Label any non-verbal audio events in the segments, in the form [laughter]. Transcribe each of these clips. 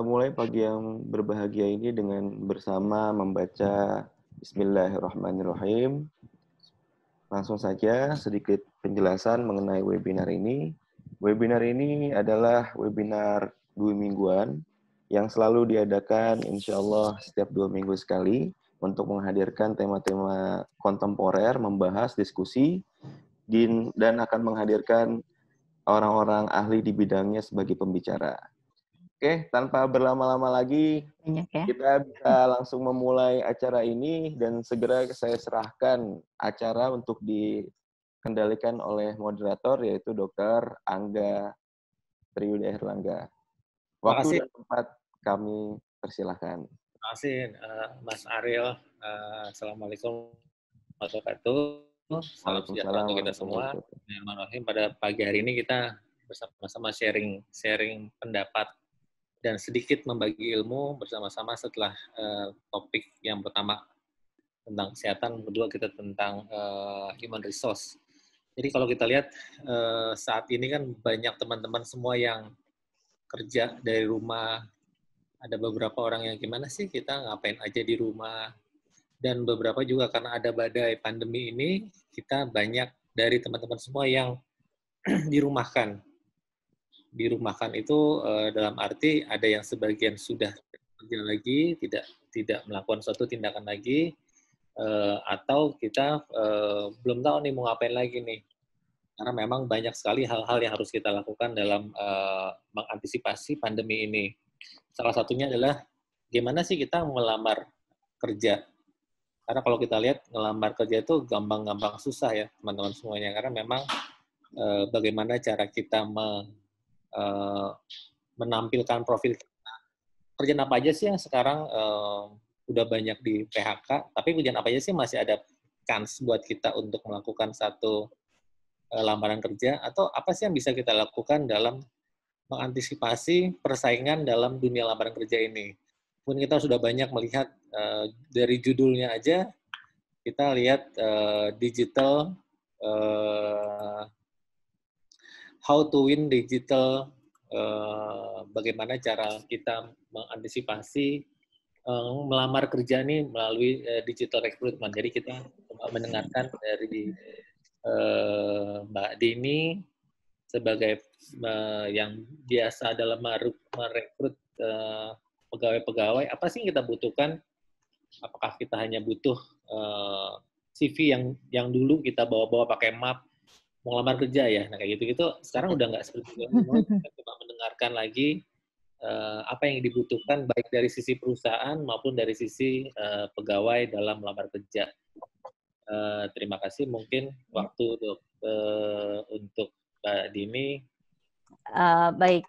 Kita mulai pagi yang berbahagia ini dengan bersama membaca Bismillahirrahmanirrahim. Langsung saja sedikit penjelasan mengenai webinar ini. Webinar ini adalah webinar dua mingguan yang selalu diadakan insya Allah setiap dua minggu sekali untuk menghadirkan tema-tema kontemporer, membahas diskusi, dan akan menghadirkan orang-orang ahli di bidangnya sebagai pembicara. Oke, tanpa berlama-lama lagi, Banyak ya? kita bisa langsung memulai acara ini dan segera saya serahkan acara untuk dikendalikan oleh moderator yaitu Dr. Angga Triuda Herlangga. Waktu dan tempat kami persilahkan. Terima kasih uh, Mas Ariel. Uh, Assalamualaikum warahmatullahi wabarakatuh. Salam sejahtera untuk kita semua. Pada pagi hari ini kita bersama-sama sharing sharing pendapat dan sedikit membagi ilmu bersama-sama setelah uh, topik yang pertama tentang kesehatan, kedua kita tentang uh, human resource. Jadi kalau kita lihat uh, saat ini kan banyak teman-teman semua yang kerja dari rumah, ada beberapa orang yang gimana sih kita ngapain aja di rumah, dan beberapa juga karena ada badai pandemi ini, kita banyak dari teman-teman semua yang [clears throat] dirumahkan dirumahkan itu uh, dalam arti ada yang sebagian sudah kerja lagi, tidak tidak melakukan suatu tindakan lagi, uh, atau kita uh, belum tahu nih mau ngapain lagi nih. Karena memang banyak sekali hal-hal yang harus kita lakukan dalam uh, mengantisipasi pandemi ini. Salah satunya adalah gimana sih kita melamar kerja. Karena kalau kita lihat ngelamar kerja itu gampang-gampang susah ya teman-teman semuanya. Karena memang uh, bagaimana cara kita uh, menampilkan profil kita. Kerjaan apa aja sih yang sekarang uh, udah banyak di PHK, tapi kerjaan apa aja sih masih ada kans buat kita untuk melakukan satu uh, lamaran kerja, atau apa sih yang bisa kita lakukan dalam mengantisipasi persaingan dalam dunia lamaran kerja ini. Mungkin kita sudah banyak melihat uh, dari judulnya aja, kita lihat uh, digital uh, how to win digital, uh, bagaimana cara kita mengantisipasi uh, melamar kerja ini melalui uh, digital recruitment. Jadi kita mendengarkan dari uh, Mbak Dini sebagai uh, yang biasa dalam merekrut uh, pegawai-pegawai, apa sih yang kita butuhkan? Apakah kita hanya butuh uh, CV yang yang dulu kita bawa-bawa pakai map mau lamar kerja ya. Nah kayak gitu-gitu sekarang udah nggak seperti itu. [laughs] Kita cuma mendengarkan lagi uh, apa yang dibutuhkan baik dari sisi perusahaan maupun dari sisi uh, pegawai dalam melamar kerja. Uh, terima kasih. Mungkin waktu untuk uh, untuk Mbak Dini. Uh, baik,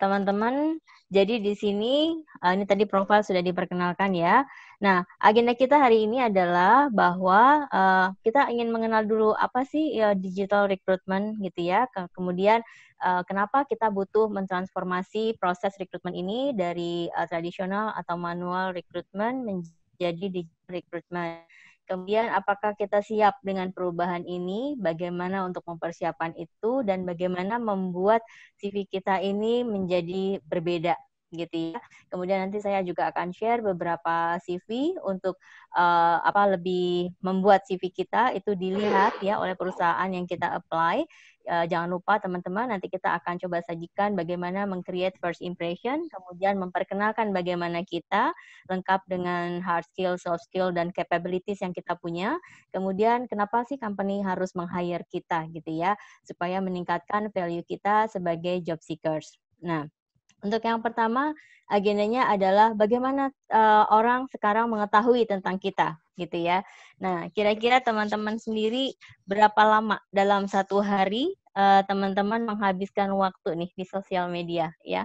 teman-teman. Uh, jadi di sini uh, ini tadi profil sudah diperkenalkan ya. Nah, agenda kita hari ini adalah bahwa uh, kita ingin mengenal dulu apa sih uh, digital recruitment gitu ya. Ke kemudian uh, kenapa kita butuh mentransformasi proses rekrutmen ini dari uh, tradisional atau manual recruitment menjadi digital recruitment. Kemudian apakah kita siap dengan perubahan ini? Bagaimana untuk mempersiapkan itu dan bagaimana membuat CV kita ini menjadi berbeda gitu ya. Kemudian nanti saya juga akan share beberapa CV untuk uh, apa lebih membuat CV kita itu dilihat ya oleh perusahaan yang kita apply. Uh, jangan lupa teman-teman nanti kita akan coba sajikan bagaimana mengcreate first impression, kemudian memperkenalkan bagaimana kita lengkap dengan hard skill, soft skill dan capabilities yang kita punya. Kemudian kenapa sih company harus meng-hire kita gitu ya supaya meningkatkan value kita sebagai job seekers. Nah, untuk yang pertama, agendanya adalah bagaimana uh, orang sekarang mengetahui tentang kita, gitu ya. Nah, kira-kira teman-teman sendiri berapa lama dalam satu hari eh, teman-teman uh, menghabiskan waktu nih di sosial media, ya.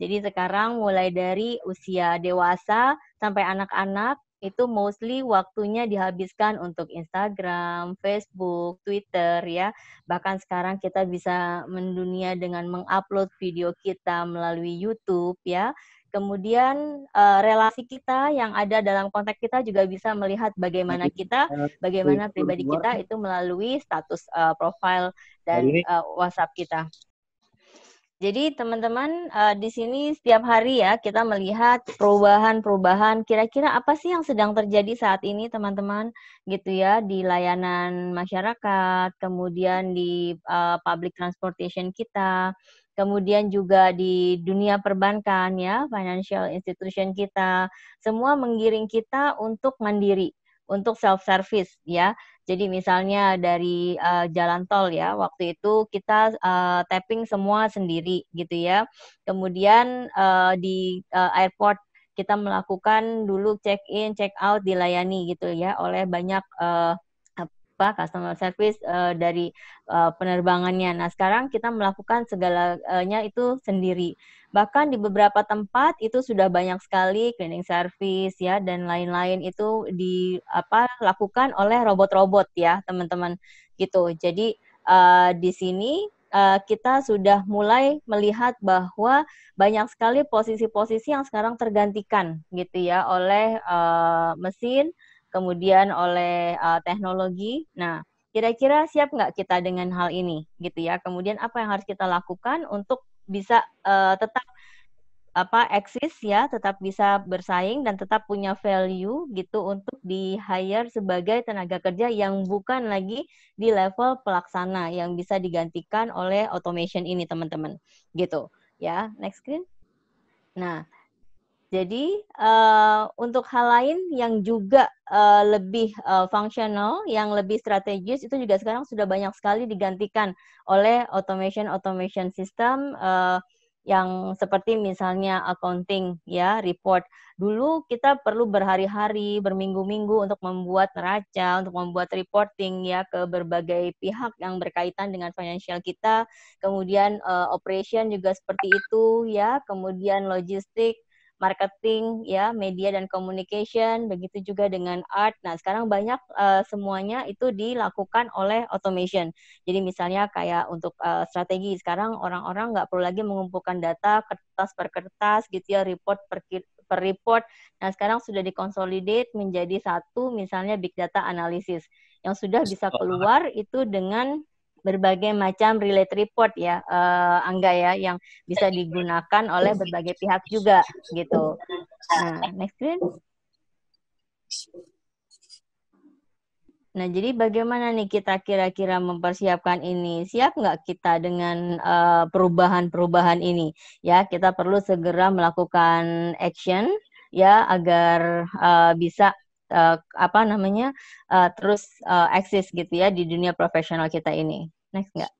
Jadi sekarang mulai dari usia dewasa sampai anak-anak itu mostly waktunya dihabiskan untuk Instagram, Facebook, Twitter ya. Bahkan sekarang kita bisa mendunia dengan mengupload video kita melalui YouTube ya. Kemudian uh, relasi kita yang ada dalam konteks kita juga bisa melihat bagaimana kita, bagaimana pribadi kita itu melalui status uh, profile dan uh, WhatsApp kita. Jadi teman-teman uh, di sini setiap hari ya kita melihat perubahan-perubahan. Kira-kira apa sih yang sedang terjadi saat ini teman-teman? Gitu ya di layanan masyarakat, kemudian di uh, public transportation kita, kemudian juga di dunia perbankan ya, financial institution kita, semua menggiring kita untuk mandiri, untuk self service ya. Jadi misalnya dari uh, jalan tol ya, waktu itu kita uh, tapping semua sendiri gitu ya. Kemudian uh, di uh, airport kita melakukan dulu check in, check out dilayani gitu ya oleh banyak uh, apa customer service uh, dari uh, penerbangannya. Nah, sekarang kita melakukan segalanya itu sendiri. Bahkan di beberapa tempat itu sudah banyak sekali cleaning service ya dan lain-lain itu di apa lakukan oleh robot-robot ya, teman-teman. Gitu. Jadi uh, di sini uh, kita sudah mulai melihat bahwa banyak sekali posisi-posisi yang sekarang tergantikan gitu ya oleh uh, mesin kemudian oleh uh, teknologi. Nah, kira-kira siap nggak kita dengan hal ini, gitu ya? Kemudian apa yang harus kita lakukan untuk bisa uh, tetap apa eksis ya, tetap bisa bersaing dan tetap punya value gitu untuk di hire sebagai tenaga kerja yang bukan lagi di level pelaksana yang bisa digantikan oleh automation ini teman-teman. Gitu ya. Next screen. Nah jadi uh, untuk hal lain yang juga uh, lebih uh, fungsional, yang lebih strategis itu juga sekarang sudah banyak sekali digantikan oleh automation automation system uh, yang seperti misalnya accounting ya report. Dulu kita perlu berhari-hari, berminggu-minggu untuk membuat neraca, untuk membuat reporting ya ke berbagai pihak yang berkaitan dengan financial kita. Kemudian uh, operation juga seperti itu ya, kemudian logistik marketing ya media dan communication begitu juga dengan art. Nah sekarang banyak uh, semuanya itu dilakukan oleh automation. Jadi misalnya kayak untuk uh, strategi sekarang orang-orang nggak perlu lagi mengumpulkan data kertas per kertas gitu ya report per per report. Nah sekarang sudah dikonsolidate menjadi satu misalnya big data analysis. Yang sudah bisa keluar itu dengan berbagai macam relate report ya uh, Angga ya yang bisa digunakan oleh berbagai pihak juga gitu. Nah, next screen. Nah, jadi bagaimana nih kita kira-kira mempersiapkan ini? Siap nggak kita dengan eh, perubahan-perubahan ini? Ya, kita perlu segera melakukan action ya agar uh, bisa uh, apa namanya uh, terus uh, eksis gitu ya di dunia profesional kita ini. Next nggak?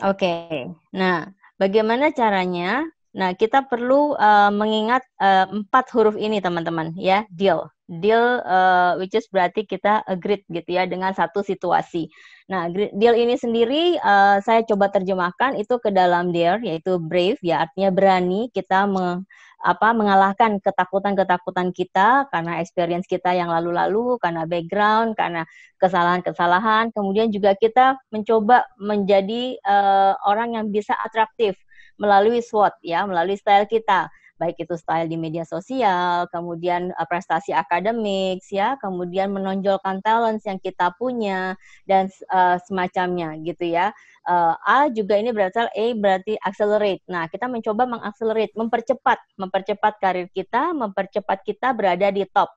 Oke, okay. nah bagaimana caranya? Nah kita perlu uh, mengingat uh, empat huruf ini teman-teman ya deal, deal uh, which is berarti kita agreed gitu ya dengan satu situasi. Nah deal ini sendiri uh, saya coba terjemahkan itu ke dalam dare yaitu brave ya artinya berani kita me, apa mengalahkan ketakutan-ketakutan kita karena experience kita yang lalu-lalu, karena background, karena kesalahan-kesalahan. Kemudian juga kita mencoba menjadi uh, orang yang bisa atraktif melalui SWOT ya, melalui style kita baik itu style di media sosial, kemudian uh, prestasi akademik, ya, kemudian menonjolkan talents yang kita punya dan uh, semacamnya gitu ya. Uh, A juga ini berasal A berarti accelerate. Nah, kita mencoba mengaccelerate, mempercepat, mempercepat karir kita, mempercepat kita berada di top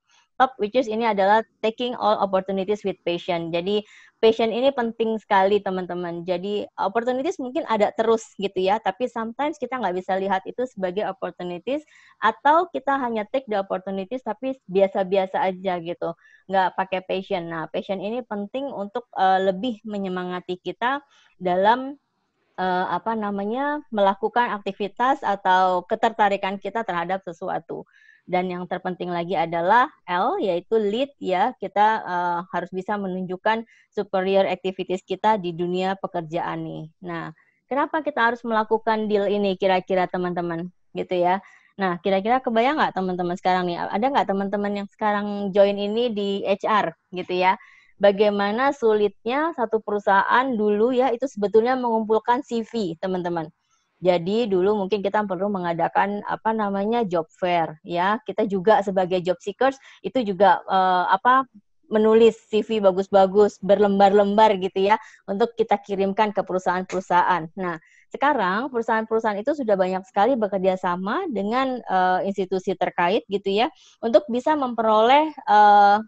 top which is ini adalah taking all opportunities with passion. Jadi passion ini penting sekali teman-teman. Jadi opportunities mungkin ada terus gitu ya, tapi sometimes kita nggak bisa lihat itu sebagai opportunities atau kita hanya take the opportunities tapi biasa-biasa aja gitu, nggak pakai passion. Nah passion ini penting untuk uh, lebih menyemangati kita dalam uh, apa namanya melakukan aktivitas atau ketertarikan kita terhadap sesuatu dan yang terpenting lagi adalah L yaitu lead ya kita uh, harus bisa menunjukkan superior activities kita di dunia pekerjaan nih. Nah, kenapa kita harus melakukan deal ini kira-kira teman-teman gitu ya? Nah, kira-kira kebayang nggak teman-teman sekarang nih? Ada nggak teman-teman yang sekarang join ini di HR gitu ya? Bagaimana sulitnya satu perusahaan dulu ya itu sebetulnya mengumpulkan CV teman-teman jadi dulu mungkin kita perlu mengadakan apa namanya job fair ya. Kita juga sebagai job seekers itu juga uh, apa menulis CV bagus-bagus berlembar-lembar gitu ya untuk kita kirimkan ke perusahaan-perusahaan. Nah, sekarang perusahaan-perusahaan itu sudah banyak sekali bekerja sama dengan uh, institusi terkait gitu ya untuk bisa memperoleh uh,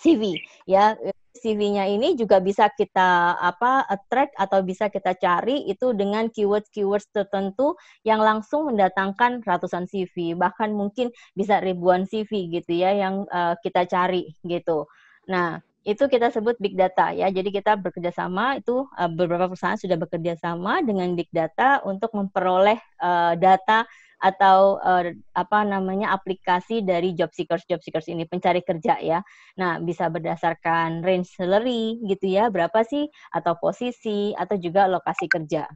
CV ya CV-nya ini juga bisa kita apa attract atau bisa kita cari itu dengan keywords-keywords tertentu yang langsung mendatangkan ratusan CV bahkan mungkin bisa ribuan CV gitu ya yang uh, kita cari gitu. Nah itu kita sebut big data ya. Jadi kita bekerja sama itu uh, beberapa perusahaan sudah bekerja sama dengan big data untuk memperoleh uh, data atau uh, apa namanya aplikasi dari job seekers job seekers ini pencari kerja ya. Nah, bisa berdasarkan range salary gitu ya, berapa sih atau posisi atau juga lokasi kerja.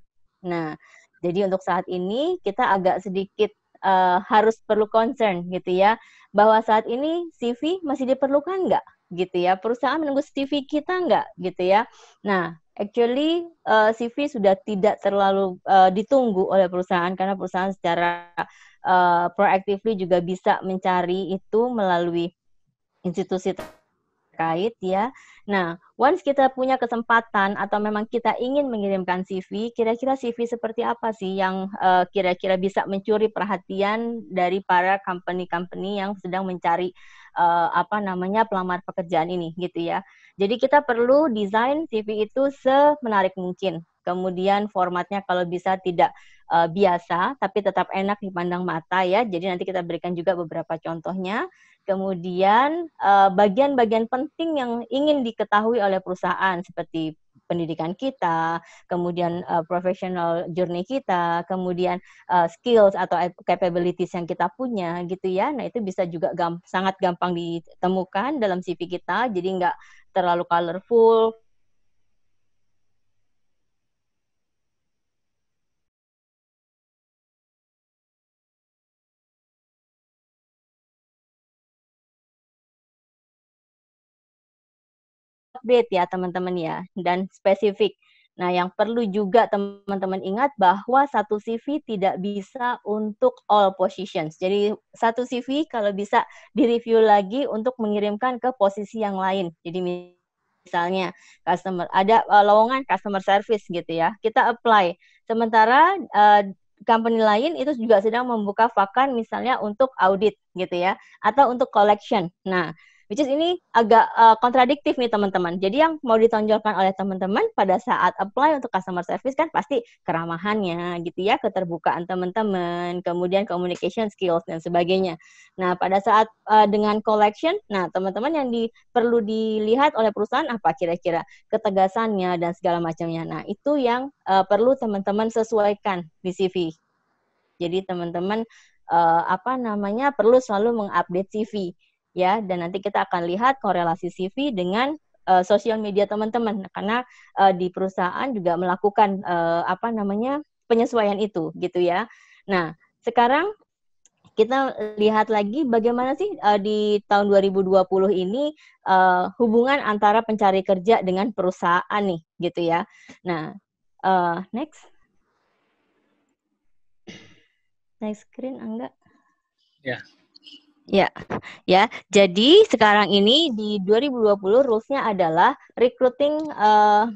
Nah, jadi untuk saat ini kita agak sedikit uh, harus perlu concern gitu ya bahwa saat ini CV masih diperlukan nggak gitu ya perusahaan menunggu CV kita nggak gitu ya nah actually uh, eh, CV sudah tidak terlalu uh, ditunggu oleh perusahaan karena perusahaan secara uh, proactively juga bisa mencari itu melalui institusi terkait ya. Nah, once kita punya kesempatan atau memang kita ingin mengirimkan CV, kira-kira CV seperti apa sih yang kira-kira uh, bisa mencuri perhatian dari para company-company yang sedang mencari uh, apa namanya pelamar pekerjaan ini gitu ya. Jadi kita perlu desain CV itu semenarik mungkin. Kemudian formatnya kalau bisa tidak uh, biasa tapi tetap enak dipandang mata ya. Jadi nanti kita berikan juga beberapa contohnya. Kemudian eh, bagian-bagian penting yang ingin diketahui oleh perusahaan seperti pendidikan kita, kemudian uh, professional journey kita, kemudian uh, skills atau capabilities yang kita punya gitu ya. Nah itu bisa juga gamp sangat gampang ditemukan dalam CV kita, jadi nggak terlalu colorful, update ya teman-teman ya dan spesifik. Nah, yang perlu juga teman-teman ingat bahwa satu CV tidak bisa untuk all positions. Jadi satu CV kalau bisa direview lagi untuk mengirimkan ke posisi yang lain. Jadi misalnya customer ada uh, lowongan customer service gitu ya. Kita apply. Sementara uh, company lain itu juga sedang membuka vakan misalnya untuk audit gitu ya atau untuk collection. Nah, Which is ini agak uh, kontradiktif nih teman-teman. Jadi yang mau ditonjolkan oleh teman-teman pada saat apply untuk customer service kan pasti keramahannya gitu ya, keterbukaan teman-teman, kemudian communication skills dan sebagainya. Nah, pada saat uh, dengan collection, nah teman-teman yang di, perlu dilihat oleh perusahaan apa kira-kira ketegasannya dan segala macamnya. Nah, itu yang uh, perlu teman-teman sesuaikan di CV. Jadi teman-teman uh, apa namanya perlu selalu mengupdate CV ya dan nanti kita akan lihat korelasi CV dengan uh, sosial media teman-teman karena uh, di perusahaan juga melakukan uh, apa namanya penyesuaian itu gitu ya. Nah, sekarang kita lihat lagi bagaimana sih uh, di tahun 2020 ini uh, hubungan antara pencari kerja dengan perusahaan nih gitu ya. Nah, uh, next. Next screen, enggak? Ya. Ya, ya. Jadi sekarang ini di 2020 rulesnya adalah recruiting uh,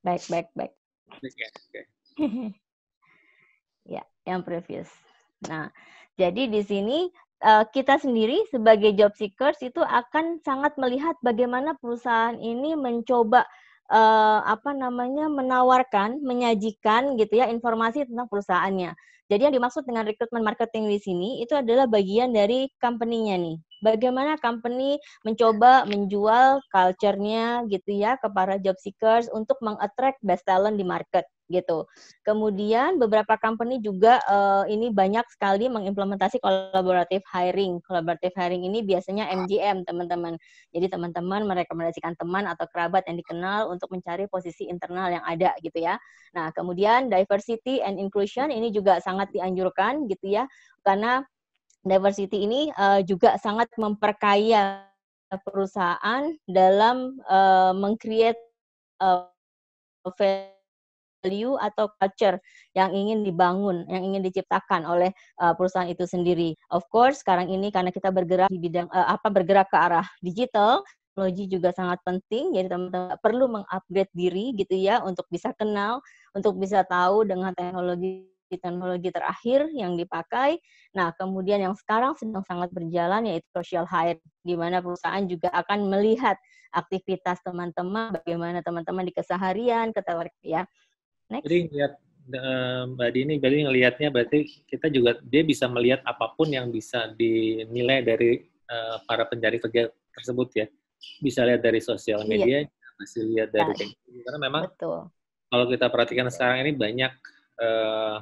baik, baik, baik. [laughs] ya, yang previous. Nah, jadi di sini uh, kita sendiri sebagai job seekers itu akan sangat melihat bagaimana perusahaan ini mencoba uh, apa namanya menawarkan, menyajikan gitu ya informasi tentang perusahaannya. Jadi yang dimaksud dengan recruitment marketing di sini itu adalah bagian dari company-nya nih. Bagaimana company mencoba menjual culture-nya gitu ya ke para job seekers untuk meng-attract best talent di market gitu. Kemudian beberapa company juga uh, ini banyak sekali mengimplementasi collaborative hiring. Collaborative hiring ini biasanya MGM teman-teman. Jadi teman-teman merekomendasikan teman atau kerabat yang dikenal untuk mencari posisi internal yang ada gitu ya. Nah kemudian diversity and inclusion ini juga sangat dianjurkan gitu ya karena diversity ini uh, juga sangat memperkaya perusahaan dalam uh, mengcreate uh, atau culture yang ingin dibangun, yang ingin diciptakan oleh uh, perusahaan itu sendiri. Of course, sekarang ini karena kita bergerak di bidang uh, apa bergerak ke arah digital, teknologi juga sangat penting. Jadi teman-teman perlu mengupgrade diri gitu ya untuk bisa kenal, untuk bisa tahu dengan teknologi teknologi terakhir yang dipakai. Nah, kemudian yang sekarang sedang sangat berjalan yaitu social hire, di mana perusahaan juga akan melihat aktivitas teman-teman, bagaimana teman-teman di keseharian, ketawa ya. Next. Jadi lihat eh, Mbak Dini, berarti ngelihatnya berarti kita juga dia bisa melihat apa pun yang bisa dinilai dari uh, para pencari kerja tersebut ya bisa lihat dari sosial iya. media, iya. masih lihat dari nah, karena memang Betul. kalau kita perhatikan sekarang ini banyak uh,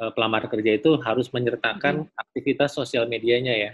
uh, pelamar kerja itu harus menyertakan hmm. aktivitas sosial medianya ya.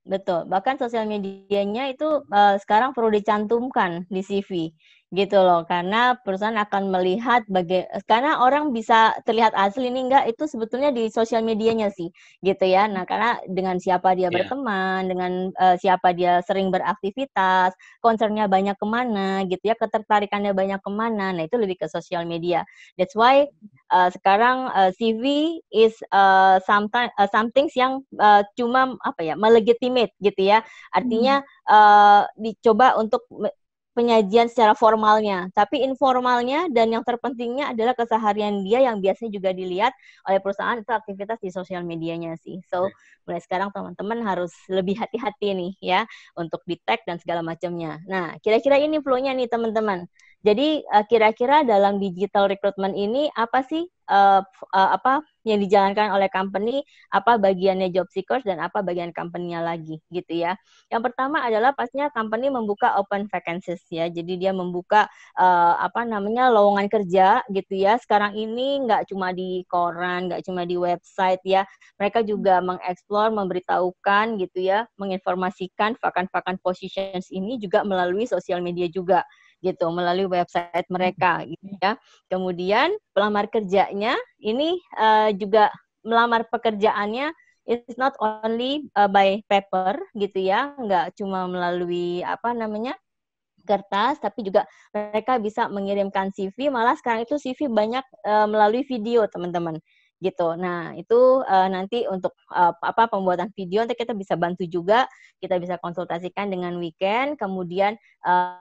Betul, bahkan sosial medianya itu uh, sekarang perlu dicantumkan di CV gitu loh. Karena perusahaan akan melihat baga karena orang bisa terlihat asli ini enggak? Itu sebetulnya di sosial medianya sih gitu ya. Nah karena dengan siapa dia yeah. berteman dengan uh, siapa dia sering beraktivitas concernnya banyak ke mana gitu ya ketertarikannya banyak ke mana nah itu lebih ke sosial media. That's why uh, sekarang uh, CV is uh, sometimes uh, something yang uh, cuma apa ya melegitimate gitu ya. Artinya hmm. uh, dicoba untuk penyajian secara formalnya, tapi informalnya dan yang terpentingnya adalah keseharian dia yang biasanya juga dilihat oleh perusahaan itu aktivitas di sosial medianya sih. So mulai sekarang teman-teman harus lebih hati-hati nih ya untuk di tag dan segala macamnya. Nah kira-kira ini flow-nya nih teman-teman. Jadi uh, kira-kira dalam digital recruitment ini apa sih uh, uh, apa yang dijalankan oleh company, apa bagiannya job seekers dan apa bagian company-nya lagi gitu ya. Yang pertama adalah pastinya company membuka open vacancies ya. Jadi dia membuka uh, apa namanya lowongan kerja gitu ya. Sekarang ini nggak cuma di koran, nggak cuma di website ya. Mereka juga mengeksplor, memberitahukan gitu ya, menginformasikan vakan-vakan positions ini juga melalui sosial media juga gitu melalui website mereka gitu ya. Kemudian pelamar kerjanya ini uh, juga melamar pekerjaannya it's not only uh, by paper gitu ya, nggak cuma melalui apa namanya kertas, tapi juga mereka bisa mengirimkan CV. Malah sekarang itu CV banyak uh, melalui video teman-teman gitu. Nah itu uh, nanti untuk uh, apa pembuatan video nanti kita bisa bantu juga, kita bisa konsultasikan dengan weekend, kemudian uh,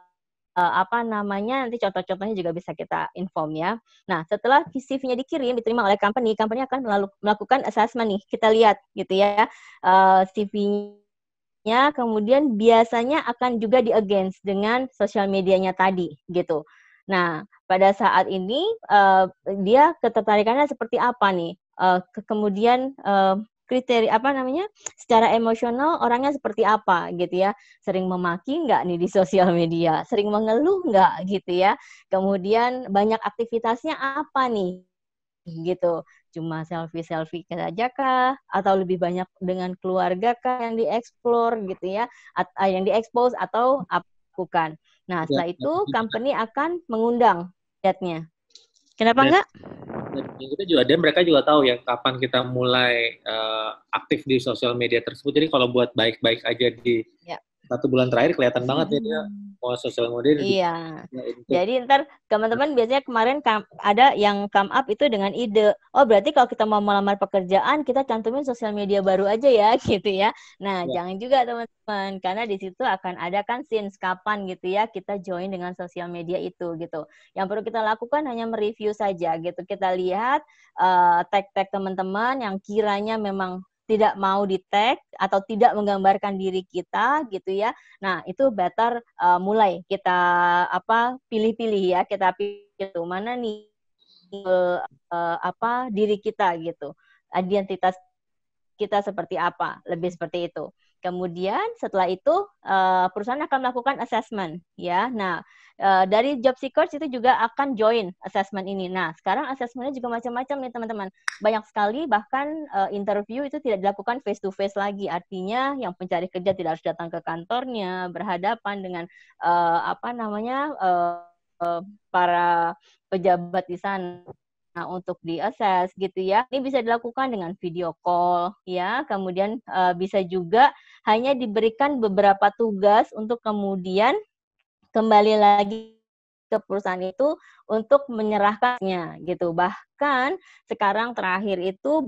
uh, apa namanya nanti contoh-contohnya juga bisa kita inform ya. Nah, setelah CV-nya dikirim diterima oleh company, company akan melalu, melakukan assessment nih. Kita lihat gitu ya. Uh, CV-nya kemudian biasanya akan juga di against dengan sosial medianya tadi gitu. Nah, pada saat ini uh, dia ketertarikannya seperti apa nih? Uh, ke kemudian uh, kriteria apa namanya secara emosional orangnya seperti apa gitu ya. Sering memaki nggak nih di sosial media? Sering mengeluh nggak gitu ya. Kemudian banyak aktivitasnya apa nih? Gitu. Cuma selfie selfie saja kah? Atau lebih banyak dengan keluarga kah yang dieksplor gitu ya? Atau ah, yang diekspos atau apa bukan nah setelah ya, itu ya. company akan mengundang chatnya. Kenapa enggak yang kita juga dan mereka juga tahu ya kapan kita mulai uh, aktif di sosial media tersebut. Jadi kalau buat baik-baik aja di ya. Satu bulan terakhir kelihatan banget ya dia mau sosial media. Iya. Jadi ntar teman-teman biasanya kemarin ada yang come up itu dengan ide, oh berarti kalau kita mau melamar pekerjaan kita cantumin sosial media baru aja ya [laughs] gitu ya. Nah ya. jangan juga teman-teman karena di situ akan ada kan since kapan gitu ya kita join dengan sosial media itu gitu. Yang perlu kita lakukan hanya mereview saja gitu. Kita lihat uh, tag-tag teman-teman yang kiranya memang tidak mau di tag atau tidak menggambarkan diri kita gitu ya. Nah, itu better uh, mulai kita apa pilih-pilih ya, kita pilih mana nih uh, apa diri kita gitu. Identitas kita seperti apa, lebih seperti itu. Kemudian setelah itu uh, perusahaan akan melakukan assessment ya. Nah, uh, dari job seekers itu juga akan join assessment ini. Nah, sekarang assessmentnya juga macam-macam nih teman-teman. Banyak sekali bahkan uh, interview itu tidak dilakukan face to face lagi. Artinya yang pencari kerja tidak harus datang ke kantornya, berhadapan dengan apa namanya para pejabat di sana untuk di assess gitu ya. Ini bisa dilakukan dengan video call ya. Kemudian uh, bisa juga hanya diberikan beberapa tugas untuk kemudian kembali lagi ke perusahaan itu untuk menyerahkannya gitu. Bahkan sekarang terakhir itu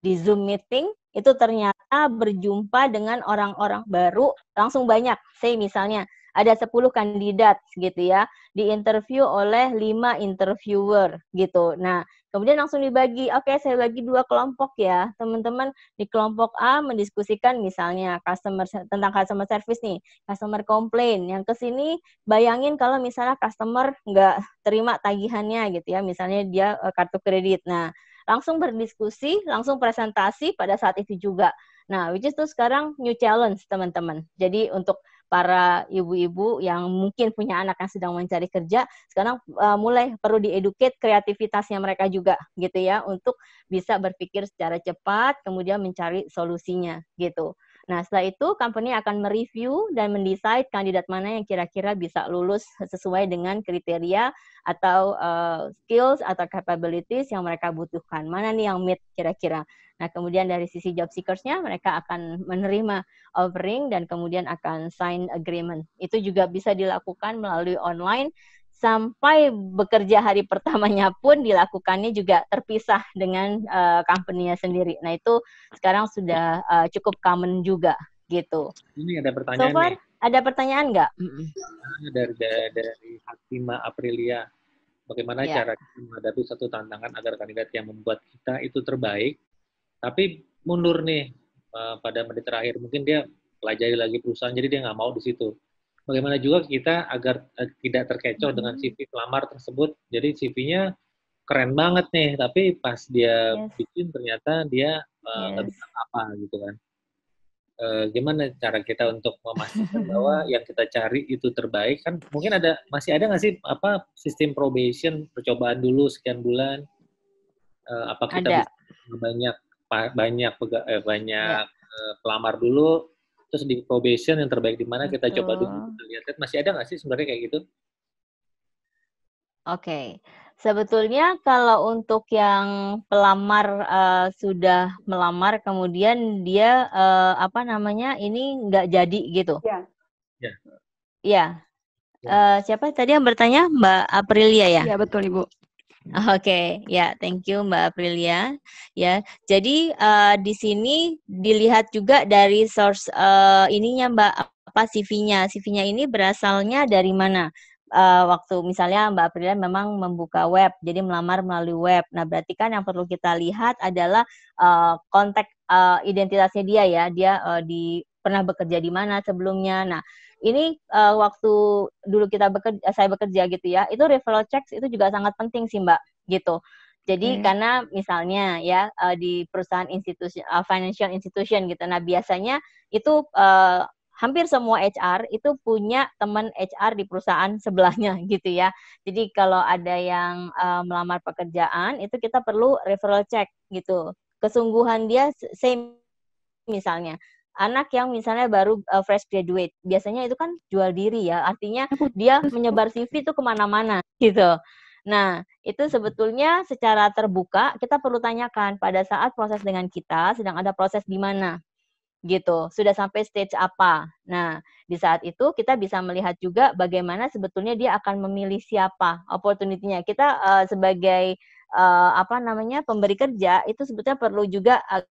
di Zoom meeting itu ternyata berjumpa dengan orang-orang baru langsung banyak. Saya misalnya ada 10 kandidat gitu ya, diinterview oleh 5 interviewer gitu. Nah, kemudian langsung dibagi, oke okay, saya bagi dua kelompok ya. Teman-teman di kelompok A mendiskusikan misalnya customer tentang customer service nih, customer complaint. Yang ke sini bayangin kalau misalnya customer nggak terima tagihannya gitu ya, misalnya dia uh, kartu kredit. Nah, langsung berdiskusi, langsung presentasi pada saat itu juga. Nah, which is tuh sekarang new challenge teman-teman. Jadi untuk para ibu-ibu yang mungkin punya anak yang sedang mencari kerja sekarang uh, mulai perlu dieduket kreativitasnya mereka juga gitu ya untuk bisa berpikir secara cepat kemudian mencari solusinya gitu. Nah, setelah itu company akan mereview dan mendesain kandidat mana yang kira-kira bisa lulus sesuai dengan kriteria atau uh, skills atau capabilities yang mereka butuhkan. Mana nih yang meet kira-kira. Nah, kemudian dari sisi job seekers-nya mereka akan menerima offering dan kemudian akan sign agreement. Itu juga bisa dilakukan melalui online sampai bekerja hari pertamanya pun dilakukannya juga terpisah dengan uh, company-nya sendiri. Nah, itu sekarang sudah uh, cukup common juga gitu. Ini ada pertanyaan so far, nih. Ada pertanyaan nggak? Dari, dari, dari Hakima Aprilia, bagaimana yeah. cara menghadapi satu tantangan agar kandidat yang membuat kita itu terbaik tapi mundur nih uh, pada menit terakhir mungkin dia pelajari lagi perusahaan jadi dia nggak mau di situ bagaimana juga kita agar uh, tidak terkecoh hmm. dengan CV pelamar tersebut jadi CV-nya keren banget nih tapi pas dia yes. bikin ternyata dia uh, yes. bisa apa gitu kan uh, gimana cara kita untuk memastikan [laughs] bahwa yang kita cari itu terbaik kan mungkin ada masih ada nggak sih apa sistem probation percobaan dulu sekian bulan uh, apa kita ada. bisa banyak banyak eh, banyak ya. Eh, pelamar dulu terus di probation yang terbaik di mana kita coba dulu kita lihat masih ada nggak sih sebenarnya kayak gitu? Oke, okay. sebetulnya kalau untuk yang pelamar uh, sudah melamar kemudian dia uh, apa namanya ini nggak jadi gitu? Ya. Ya. Ya. Uh, siapa tadi yang bertanya Mbak Aprilia ya? Iya betul Ibu. [laughs] Oke, okay. ya, thank you Mbak Aprilia. Ya, jadi uh, di sini dilihat juga dari source uh, ininya Mbak apa CV-nya. CV-nya ini berasalnya dari mana? Uh, waktu misalnya Mbak Aprilia memang membuka web, jadi melamar melalui web. Nah, berarti kan yang perlu kita lihat adalah uh, kontak uh, identitasnya dia ya. Dia uh, di pernah bekerja di mana sebelumnya. Nah, ini uh, waktu dulu kita bekerja, saya bekerja gitu ya, itu referral checks itu juga sangat penting sih Mbak, gitu. Jadi hmm. karena misalnya ya uh, di perusahaan institusi uh, financial institution gitu. Nah, biasanya itu uh, hampir semua HR itu punya teman HR di perusahaan sebelahnya [laughs] gitu ya. Jadi kalau ada yang uh, melamar pekerjaan itu kita perlu referral check gitu. Kesungguhan dia same misalnya anak yang misalnya baru uh, fresh graduate, biasanya itu kan jual diri ya, artinya dia menyebar CV itu ke mana-mana gitu. Nah, itu sebetulnya secara terbuka kita perlu tanyakan pada saat proses dengan kita sedang ada proses di mana gitu, sudah sampai stage apa. Nah, di saat itu kita bisa melihat juga bagaimana sebetulnya dia akan memilih siapa opportunity-nya. Kita uh, sebagai uh, apa namanya pemberi kerja itu sebetulnya perlu juga uh,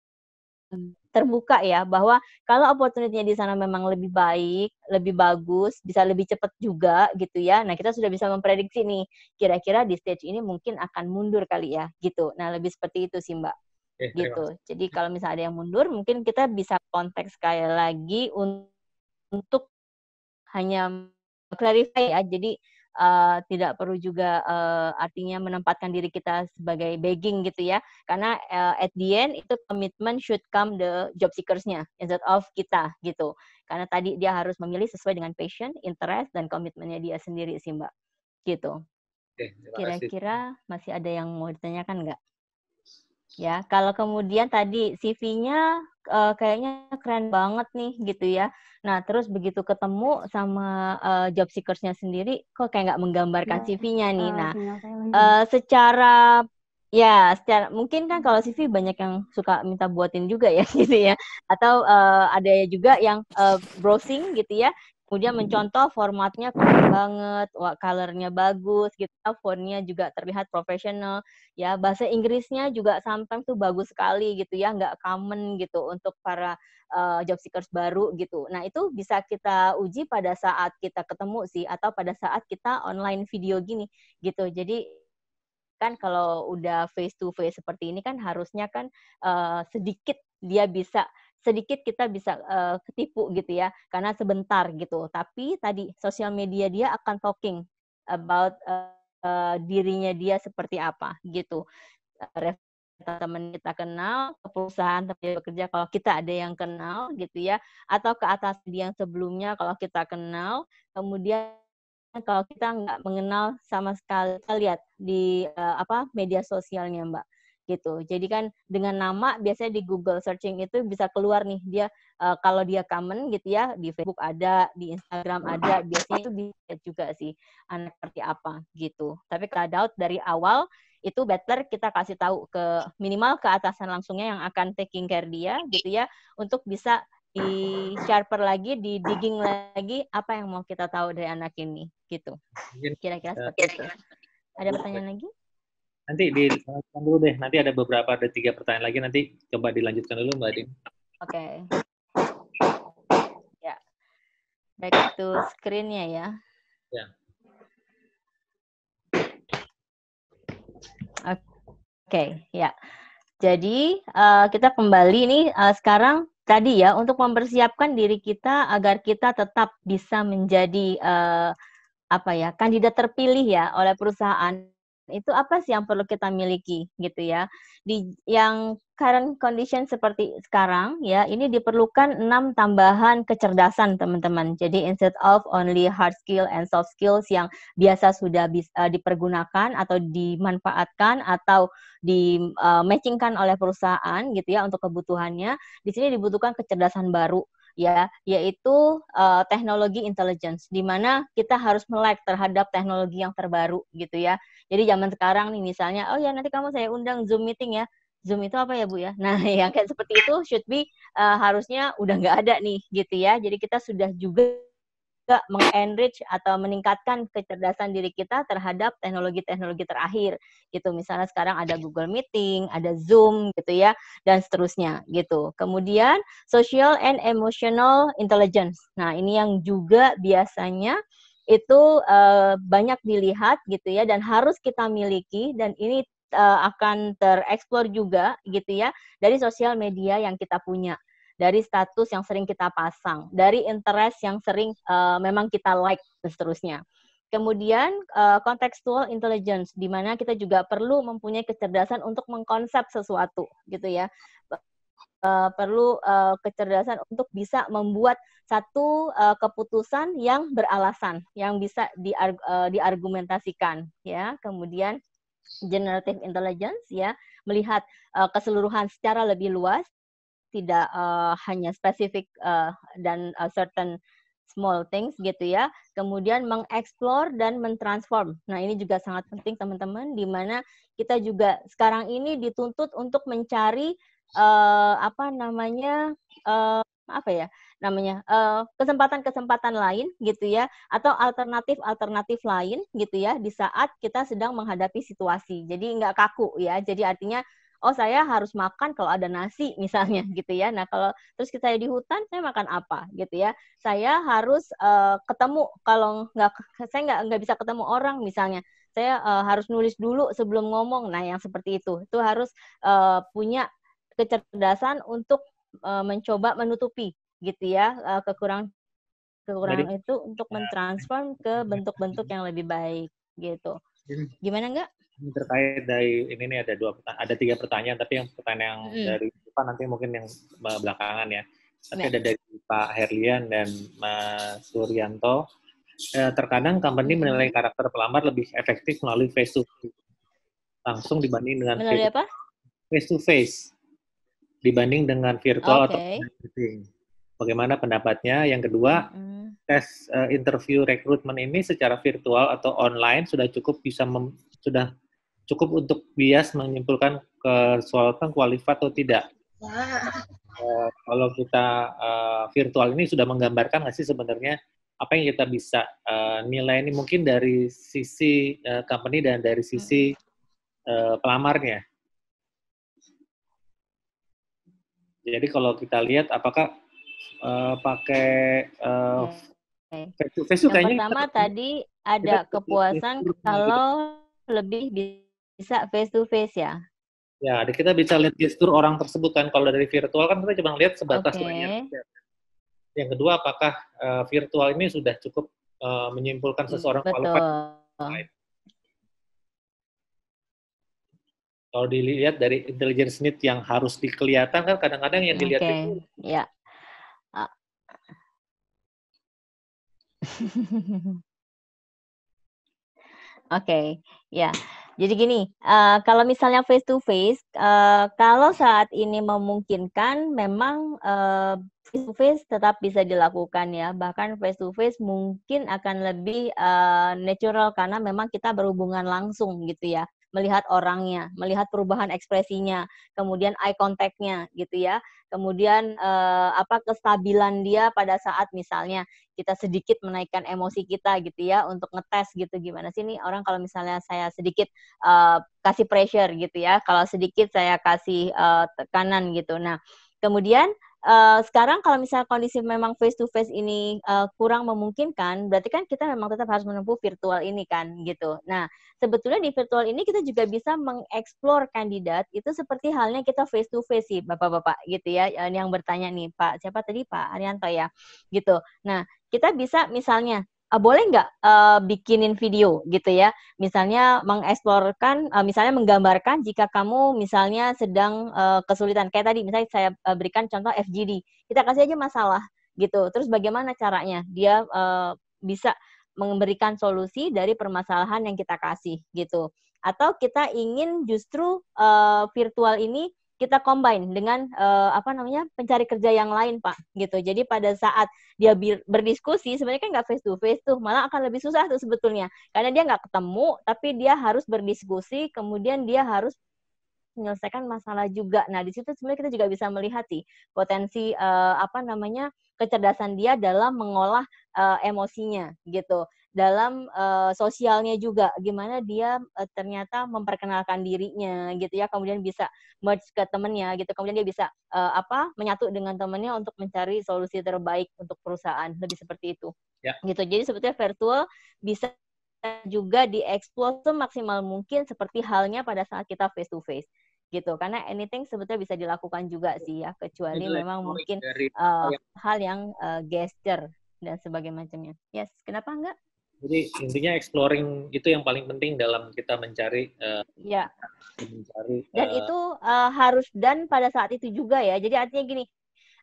terbuka ya bahwa kalau opportunity-nya di sana memang lebih baik, lebih bagus, bisa lebih cepat juga gitu ya. Nah, kita sudah bisa memprediksi nih kira-kira di stage ini mungkin akan mundur kali ya gitu. Nah, lebih seperti itu sih, Mbak. Eh, gitu. Jadi kalau misalnya ada yang mundur, mungkin kita bisa konteks sekali lagi untuk hanya clarify ya. Jadi uh, tidak perlu juga uh, artinya menempatkan diri kita sebagai begging gitu ya. Karena uh, at the end itu commitment should come the job seekers-nya instead of kita gitu. Karena tadi dia harus memilih sesuai dengan passion, interest dan komitmennya dia sendiri sih mbak. Gitu. Kira-kira masih ada yang mau ditanyakan nggak ya kalau kemudian tadi CV-nya uh, kayaknya keren banget nih gitu ya. Nah, terus begitu ketemu sama uh, job seekers-nya sendiri, kok kayak nggak menggambarkan ya, CV-nya nih. Uh, nah, uh, secara ya, secara mungkin kan kalau CV banyak yang suka minta buatin juga ya [laughs] gitu ya. Atau uh, ada juga yang uh, browsing gitu ya. Kemudian mencontoh formatnya keren banget, colornya bagus gitu, fontnya juga terlihat profesional, ya bahasa Inggrisnya juga sometimes tuh bagus sekali gitu ya, nggak common gitu untuk para uh, job seekers baru gitu. Nah itu bisa kita uji pada saat kita ketemu sih, atau pada saat kita online video gini gitu. Jadi kan kalau udah face to face seperti ini kan harusnya kan uh, sedikit dia bisa sedikit kita bisa uh, ketipu gitu ya karena sebentar gitu. Tapi tadi sosial media dia akan talking about uh, uh, dirinya dia seperti apa gitu. Teman kita kenal ke perusahaan tempat bekerja kalau kita ada yang kenal gitu ya atau ke atas dia yang sebelumnya kalau kita kenal. Kemudian kalau kita nggak mengenal sama sekali kita lihat di uh, apa media sosialnya mbak gitu. Jadi kan dengan nama biasanya di Google searching itu bisa keluar nih dia uh, kalau dia common gitu ya di Facebook ada, di Instagram ada, biasanya itu bisa juga sih anak seperti apa gitu. Tapi kalau doubt dari awal itu better kita kasih tahu ke minimal ke atasan langsungnya yang akan taking care dia gitu ya untuk bisa di sharper lagi, di digging lagi apa yang mau kita tahu dari anak ini gitu. Kira-kira seperti itu. Ada pertanyaan lagi? Nanti dilanjutkan dulu deh. Nanti ada beberapa, ada tiga pertanyaan lagi. Nanti coba dilanjutkan dulu, Mbak Din. Oke. Okay. Ya. Baik itu screen-nya ya. Ya. Oke, okay, ya. Jadi uh, kita kembali nih uh, sekarang tadi ya untuk mempersiapkan diri kita agar kita tetap bisa menjadi uh, apa ya kandidat terpilih ya oleh perusahaan itu apa sih yang perlu kita miliki gitu ya? Di yang current condition seperti sekarang ya ini diperlukan enam tambahan kecerdasan teman-teman. Jadi instead of only hard skill and soft skills yang biasa sudah bisa uh, dipergunakan atau dimanfaatkan atau di uh, matchingkan oleh perusahaan gitu ya untuk kebutuhannya di sini dibutuhkan kecerdasan baru ya yaitu uh, teknologi intelligence di mana kita harus melek terhadap teknologi yang terbaru gitu ya. Jadi zaman sekarang nih misalnya oh ya nanti kamu saya undang Zoom meeting ya. Zoom itu apa ya Bu ya? Nah, [laughs] yang kayak seperti itu should be uh, harusnya udah nggak ada nih gitu ya. Jadi kita sudah juga juga mengenrich atau meningkatkan kecerdasan diri kita terhadap teknologi-teknologi terakhir gitu. Misalnya sekarang ada Google Meeting, ada Zoom gitu ya dan seterusnya gitu. Kemudian social and emotional intelligence. Nah, ini yang juga biasanya itu uh, banyak dilihat gitu ya dan harus kita miliki dan ini uh, akan tereksplor juga gitu ya dari sosial media yang kita punya dari status yang sering kita pasang, dari interest yang sering uh, memang kita like dan seterusnya. Kemudian uh, contextual intelligence di mana kita juga perlu mempunyai kecerdasan untuk mengkonsep sesuatu gitu ya. Uh, perlu uh, kecerdasan untuk bisa membuat satu uh, keputusan yang beralasan, yang bisa diarg uh, diargumentasikan ya. Kemudian generative intelligence ya, melihat uh, keseluruhan secara lebih luas tidak uh, hanya spesifik uh, dan uh, certain small things gitu ya. Kemudian mengeksplor dan mentransform. Nah, ini juga sangat penting teman-teman di mana kita juga sekarang ini dituntut untuk mencari uh, apa namanya uh, apa ya namanya kesempatan-kesempatan uh, lain gitu ya atau alternatif-alternatif lain gitu ya di saat kita sedang menghadapi situasi. Jadi nggak kaku ya. Jadi artinya oh saya harus makan kalau ada nasi [laughs] misalnya gitu ya. Nah kalau terus kita di hutan saya makan apa gitu ya. Saya harus uh, ketemu kalau nggak saya nggak nggak bisa ketemu orang misalnya. Saya uh, harus nulis dulu sebelum ngomong. Nah yang seperti itu itu harus uh, punya kecerdasan untuk uh, mencoba menutupi gitu ya uh, kekurangan kekurangan Jadi, itu untuk mentransform ke bentuk-bentuk yang lebih baik gitu. Gimana enggak? Ini terkait dari ini nih ada dua ada tiga pertanyaan tapi yang pertanyaan yang hmm. dari Pak nanti mungkin yang belakangan ya tapi ya. ada dari Pak Herlian dan Mas Suryanto eh, terkadang company menilai karakter pelamar lebih efektif melalui face to face langsung dibanding dengan melalui face, apa? face to face dibanding dengan virtual okay. atau meeting. Bagaimana pendapatnya? Yang kedua, mm. tes uh, interview rekrutmen ini secara virtual atau online sudah cukup bisa mem, sudah cukup untuk bias menyimpulkan ke seseorang kualifikasi atau tidak. Uh, kalau kita uh, virtual ini sudah menggambarkan nggak sih sebenarnya apa yang kita bisa uh, nilai ini mungkin dari sisi uh, company dan dari sisi uh, pelamarnya. Jadi kalau kita lihat apakah uh, pakai uh, face to face Yang kayaknya pertama kita, tadi ada kepuasan kalau lebih bisa face to face ya. Ya, kita bisa lihat gestur orang tersebut kan. Kalau dari virtual kan kita cuma lihat sebatas okay. Yang kedua, apakah uh, virtual ini sudah cukup uh, menyimpulkan seseorang kualifikasi? Kalau dilihat dari intelligence need yang harus dikelihatan kan kadang-kadang yang dilihat okay. itu ya. [laughs] Oke, okay. ya. Jadi gini, uh, kalau misalnya face to face, uh, kalau saat ini memungkinkan, memang uh, face to face tetap bisa dilakukan ya. Bahkan face to face mungkin akan lebih uh, natural karena memang kita berhubungan langsung gitu ya melihat orangnya, melihat perubahan ekspresinya, kemudian eye contact-nya gitu ya. Kemudian eh, apa kestabilan dia pada saat misalnya kita sedikit menaikkan emosi kita gitu ya untuk ngetes gitu gimana sih nih orang kalau misalnya saya sedikit eh, kasih pressure gitu ya, kalau sedikit saya kasih eh, tekanan gitu. Nah, kemudian uh, sekarang kalau misalnya kondisi memang face to face ini uh, kurang memungkinkan, berarti kan kita memang tetap harus menempuh virtual ini kan gitu. Nah, sebetulnya di virtual ini kita juga bisa mengeksplor kandidat itu seperti halnya kita face to face sih Bapak-bapak gitu ya. Yang bertanya nih, Pak, siapa tadi Pak Arianto ya? Gitu. Nah, kita bisa misalnya uh, boleh nggak uh, bikinin video gitu ya? Misalnya mengeksplorkan uh, misalnya menggambarkan jika kamu misalnya sedang uh, kesulitan. Kayak tadi misalnya saya berikan contoh FGD kita kasih aja masalah gitu. Terus bagaimana caranya dia uh, bisa memberikan solusi dari permasalahan yang kita kasih gitu. Atau kita ingin justru uh, virtual ini kita combine dengan uh, apa namanya pencari kerja yang lain pak gitu. Jadi pada saat dia berdiskusi sebenarnya kan nggak face to face tuh malah akan lebih susah tuh sebetulnya. Karena dia nggak ketemu tapi dia harus berdiskusi kemudian dia harus menyelesaikan masalah juga. Nah, di situ sebenarnya kita juga bisa melihat sih potensi uh, apa namanya kecerdasan dia dalam mengolah uh, emosinya gitu dalam uh, sosialnya juga. Gimana dia uh, ternyata memperkenalkan dirinya gitu ya. Kemudian bisa merge ke temennya gitu. Kemudian dia bisa uh, apa menyatu dengan temennya untuk mencari solusi terbaik untuk perusahaan. Lebih seperti itu. Ya. gitu. Jadi sebetulnya virtual bisa juga dieksplor semaksimal mungkin seperti halnya pada saat kita face to face gitu. Karena anything sebetulnya bisa dilakukan juga sih ya. Kecuali memang mungkin uh, hal yang uh, gesture dan sebagainya macamnya. Yes kenapa enggak jadi intinya exploring itu yang paling penting dalam kita mencari uh, ya. mencari dan uh, itu uh, harus dan pada saat itu juga ya. Jadi artinya gini,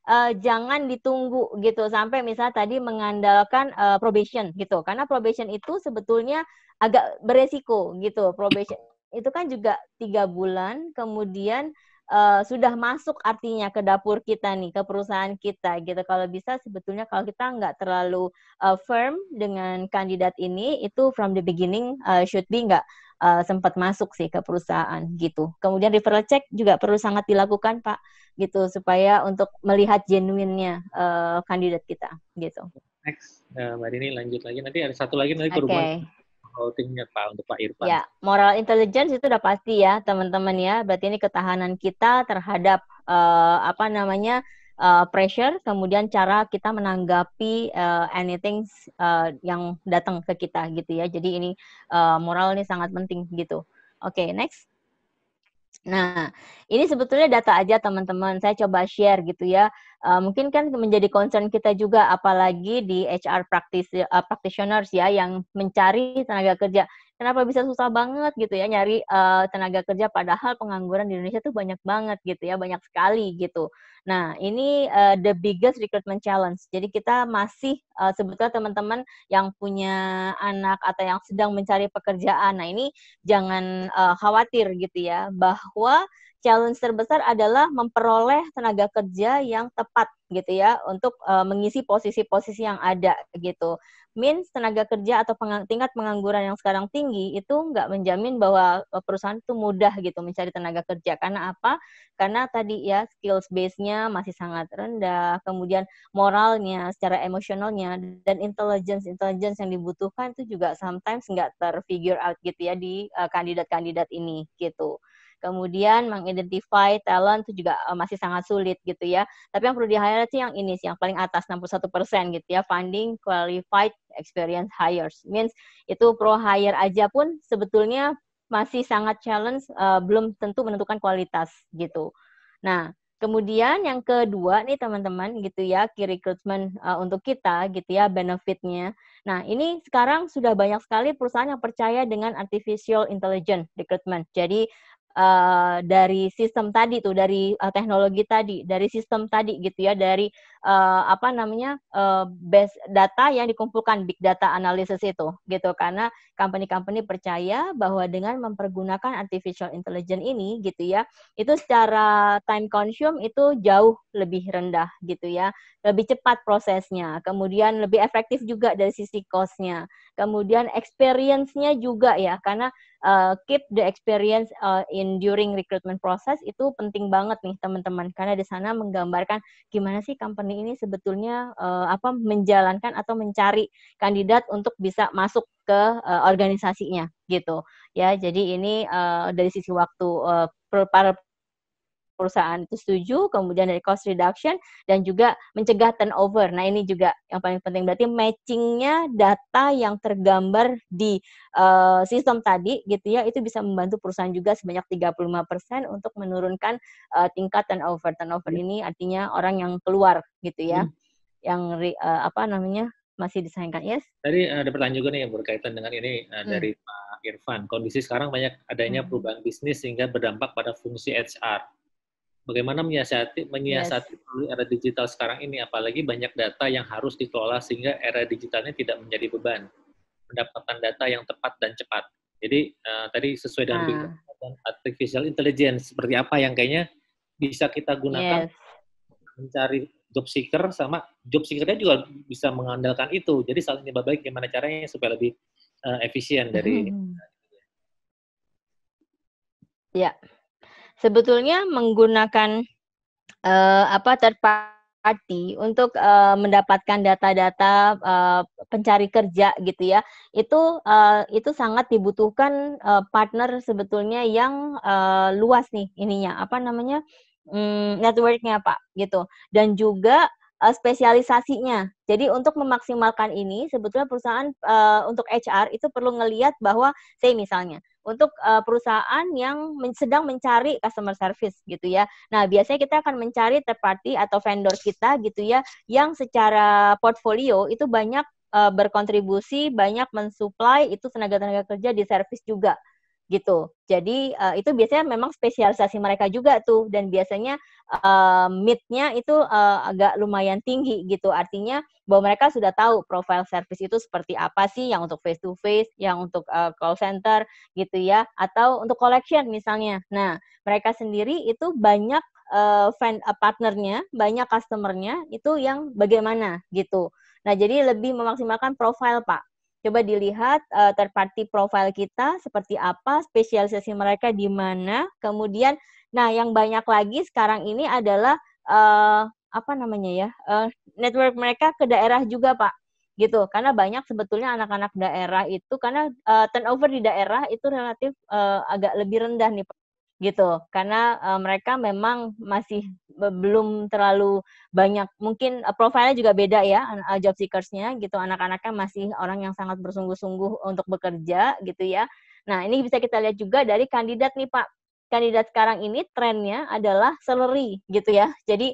uh, jangan ditunggu gitu sampai misalnya tadi mengandalkan uh, probation gitu. Karena probation itu sebetulnya agak beresiko gitu. Probation itu kan juga tiga bulan, kemudian uh, sudah masuk artinya ke dapur kita nih, ke perusahaan kita gitu. Kalau bisa sebetulnya kalau kita nggak terlalu uh, firm dengan kandidat ini, itu from the beginning uh, should be nggak uh, sempat masuk sih ke perusahaan gitu. Kemudian referral check juga perlu sangat dilakukan Pak gitu supaya untuk melihat genuinnya uh, kandidat kita gitu. Next, uh, Mbak Dini lanjut lagi nanti ada satu lagi nanti okay holdingnya Pak untuk Pak Irfan? Ya, moral intelligence itu udah pasti ya teman-teman ya. Berarti ini ketahanan kita terhadap uh, apa namanya uh, pressure, kemudian cara kita menanggapi uh, anything uh, yang datang ke kita gitu ya. Jadi ini uh, moral ini sangat penting gitu. Oke, okay, next. Nah, ini sebetulnya data aja teman-teman. Saya coba share gitu ya. Uh, mungkin kan menjadi concern kita juga, apalagi di HR practice, uh, practitioners ya, yang mencari tenaga kerja kenapa bisa susah banget gitu ya nyari uh, tenaga kerja padahal pengangguran di Indonesia tuh banyak banget gitu ya, banyak sekali gitu. Nah, ini uh, the biggest recruitment challenge. Jadi kita masih uh, sebetulnya teman-teman yang punya anak atau yang sedang mencari pekerjaan. Nah, ini jangan uh, khawatir gitu ya bahwa challenge terbesar adalah memperoleh tenaga kerja yang tepat gitu ya untuk uh, mengisi posisi-posisi yang ada gitu means tenaga kerja atau pengang, tingkat pengangguran yang sekarang tinggi itu nggak menjamin bahwa perusahaan itu mudah gitu mencari tenaga kerja karena apa? Karena tadi ya skills base-nya skillnya masih sangat rendah, kemudian moralnya, secara emosionalnya, dan intelligence intelligence yang dibutuhkan itu juga sometimes nggak terfigure out gitu ya di eh, kandidat-kandidat ini gitu. Kemudian mengidentify talent itu juga uh, masih sangat sulit gitu ya. Tapi yang perlu di highlight sih yang ini sih, yang paling atas 61% gitu ya, funding qualified experience hires. Means itu pro hire aja pun sebetulnya masih sangat challenge, uh, belum tentu menentukan kualitas gitu. Nah, kemudian yang kedua nih teman-teman gitu ya, key recruitment uh, untuk kita gitu ya, benefitnya. Nah, ini sekarang sudah banyak sekali perusahaan yang percaya dengan artificial intelligence recruitment. Jadi uh, dari sistem tadi tuh dari uh, teknologi tadi dari sistem tadi gitu ya dari uh, apa namanya uh, base data yang dikumpulkan big data analysis itu gitu. Karena company-company percaya bahwa dengan mempergunakan artificial intelligence ini gitu ya itu secara time consume itu jauh lebih rendah gitu ya. Lebih cepat prosesnya kemudian lebih efektif juga dari sisi costnya. Kemudian experience-nya juga ya karena uh, keep the experience uh, in during recruitment process itu penting banget nih teman-teman. Karena di sana menggambarkan gimana sih company ini sebetulnya uh, apa menjalankan atau mencari kandidat untuk bisa masuk ke uh, organisasinya gitu. Ya jadi ini uh, dari sisi waktu uh, perusahaan itu setuju, kemudian dari cost reduction dan juga mencegah turnover. Nah ini juga yang paling penting berarti matchingnya data yang tergambar di uh, sistem tadi gitu ya itu bisa membantu perusahaan juga sebanyak 35% untuk menurunkan uh, tingkat turnover. Turnover ini artinya orang yang keluar gitu ya, hmm. yang uh, apa namanya masih disayangkan yes. Tadi ada pertanyaan juga nih yang berkaitan dengan ini uh, hmm. dari Pak Irfan. Kondisi sekarang banyak adanya hmm. perubahan bisnis sehingga berdampak pada fungsi HR bagaimana menyiasati menyiasati yes. era digital sekarang ini apalagi banyak data yang harus dikelola sehingga era digitalnya tidak menjadi beban mendapatkan data yang tepat dan cepat jadi uh, tadi sesuai dengan nah. dan artificial intelligence seperti apa yang kayaknya bisa kita gunakan yes. mencari job seeker sama job seekernya juga bisa mengandalkan itu jadi saling tiba baik gimana caranya supaya lebih uh, efisien dari hmm. ya sebetulnya menggunakan uh, apa third untuk uh, mendapatkan data-data uh, pencari kerja gitu ya itu uh, itu sangat dibutuhkan uh, partner sebetulnya yang uh, luas nih ininya apa namanya um, networknya pak gitu dan juga spesialisasinya. Jadi untuk memaksimalkan ini sebetulnya perusahaan uh, untuk HR itu perlu ngelihat bahwa saya misalnya untuk uh, perusahaan yang men sedang mencari customer service gitu ya. Nah, biasanya kita akan mencari third party atau vendor kita gitu ya yang secara portfolio itu banyak uh, berkontribusi, banyak mensuplai itu tenaga-tenaga kerja di service juga gitu. Jadi uh, itu biasanya memang spesialisasi mereka juga tuh dan biasanya uh, meet-nya itu uh, agak lumayan tinggi gitu. Artinya bahwa mereka sudah tahu profile service itu seperti apa sih yang untuk face to face, yang untuk uh, call center gitu ya atau untuk collection misalnya. Nah, mereka sendiri itu banyak uh, fan uh, partnernya, banyak customernya itu yang bagaimana gitu. Nah, jadi lebih memaksimalkan profile, Pak Coba dilihat uh, third party profile kita seperti apa, spesialisasi mereka di mana. Kemudian, nah yang banyak lagi sekarang ini adalah uh, apa namanya ya, uh, network mereka ke daerah juga pak, gitu. Karena banyak sebetulnya anak-anak daerah itu karena uh, turnover di daerah itu relatif uh, agak lebih rendah nih pak gitu. Karena uh, mereka memang masih belum terlalu banyak mungkin uh, profilnya juga beda ya uh, job seekersnya gitu. Anak-anaknya masih orang yang sangat bersungguh-sungguh untuk bekerja gitu ya. Nah ini bisa kita lihat juga dari kandidat nih pak. Kandidat sekarang ini trennya adalah salary gitu ya. Jadi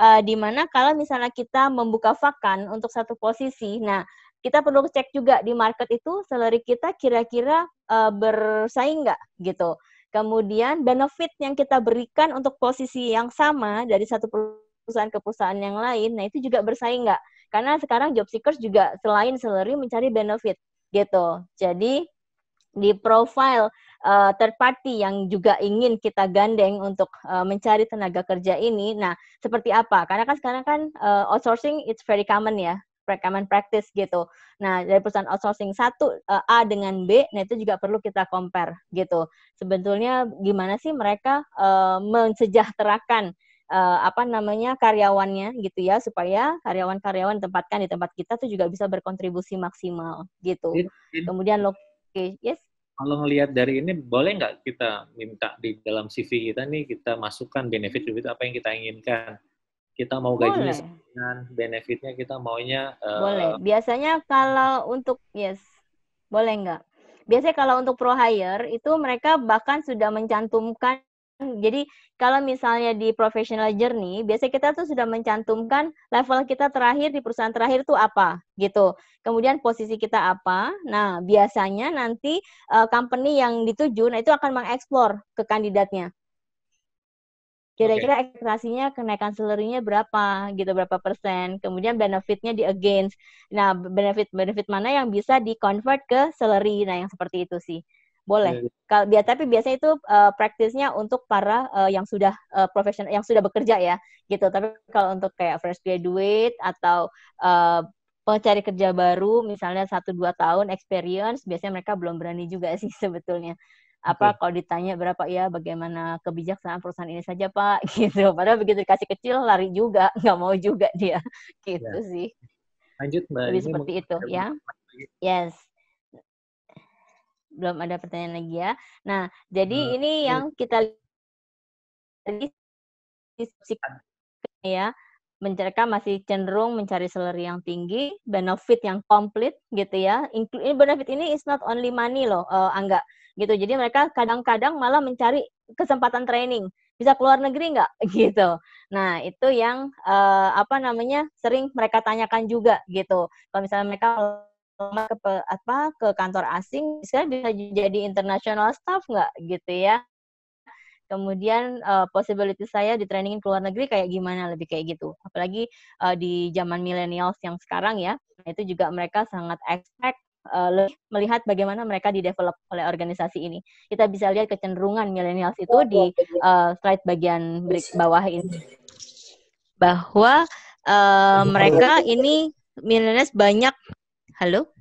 uh, di mana kalau misalnya kita membuka vakan untuk satu posisi nah kita perlu cek juga di market itu salary kita kira-kira uh, bersaing nggak gitu Kemudian benefit yang kita berikan untuk posisi yang sama dari satu perusahaan ke perusahaan yang lain, nah itu juga bersaing nggak? Karena sekarang job seekers juga selain salary mencari benefit gitu. Jadi di profile uh, third party yang juga ingin kita gandeng untuk uh, mencari tenaga kerja ini. Nah, seperti apa? Karena kan sekarang kan uh, outsourcing it's very common ya common practice gitu. Nah, dari perusahaan outsourcing satu uh, A dengan B, nah itu juga perlu kita compare gitu. Sebetulnya gimana sih mereka uh, mensejahterakan uh, apa namanya karyawannya gitu ya supaya karyawan-karyawan tempatkan di tempat kita tuh juga bisa berkontribusi maksimal gitu. It, it, Kemudian lo okay, yes. Kalau ngelihat dari ini boleh nggak kita minta di dalam CV kita nih kita masukkan benefit benefit apa yang kita inginkan. Kita mau gajinya dengan benefitnya kita maunya uh, Boleh. Biasanya kalau untuk yes, boleh nggak? Biasanya kalau untuk pro hire itu mereka bahkan sudah mencantumkan jadi kalau misalnya di professional journey, biasanya kita tuh sudah mencantumkan level kita terakhir di perusahaan terakhir itu apa, gitu. Kemudian posisi kita apa. Nah, biasanya nanti uh, company yang dituju, nah itu akan mengeksplor ke kandidatnya. Kira-kira okay. ekspektasinya kenaikan salary-nya berapa, gitu, berapa persen. Kemudian benefitnya di against. Nah, benefit-benefit mana yang bisa di-convert ke salary. Nah, yang seperti itu sih boleh. Kalau biar tapi biasanya itu uh, praktisnya untuk para uh, yang sudah uh, profesional yang sudah bekerja ya, gitu. Tapi kalau untuk kayak fresh graduate atau uh, pencari kerja baru, misalnya satu dua tahun experience, biasanya mereka belum berani juga [laughs] sih sebetulnya. Apa okay. kalau ditanya berapa ya, bagaimana kebijaksanaan perusahaan ini saja Pak, [laughs] gitu. Padahal begitu dikasih kecil lari juga, [laughs] nggak mau juga dia, [laughs] gitu ya. sih. Lanjut Mbak. Lebih seperti itu ya. Yes belum ada pertanyaan lagi ya. Nah, jadi uh, ini yang kita ya mereka masih cenderung mencari salary yang tinggi, benefit yang komplit gitu ya. Ini benefit ini is not only money loh, uh, Angga. Gitu. Jadi mereka kadang-kadang malah mencari kesempatan training. Bisa keluar negeri nggak? [laughs] Gitu. Nah, itu yang uh, apa namanya sering mereka tanyakan juga gitu. Kalau misalnya mereka ke apa ke kantor asing sekarang bisa jadi international staff nggak gitu ya kemudian uh, possibility saya di training ke luar negeri kayak gimana lebih kayak gitu apalagi uh, di zaman millennials yang sekarang ya itu juga mereka sangat expect uh, melihat bagaimana mereka di develop oleh organisasi ini. Kita bisa lihat kecenderungan millennials itu di uh, slide bagian bawah ini. Bahwa uh, mereka ini millennials banyak. Halo?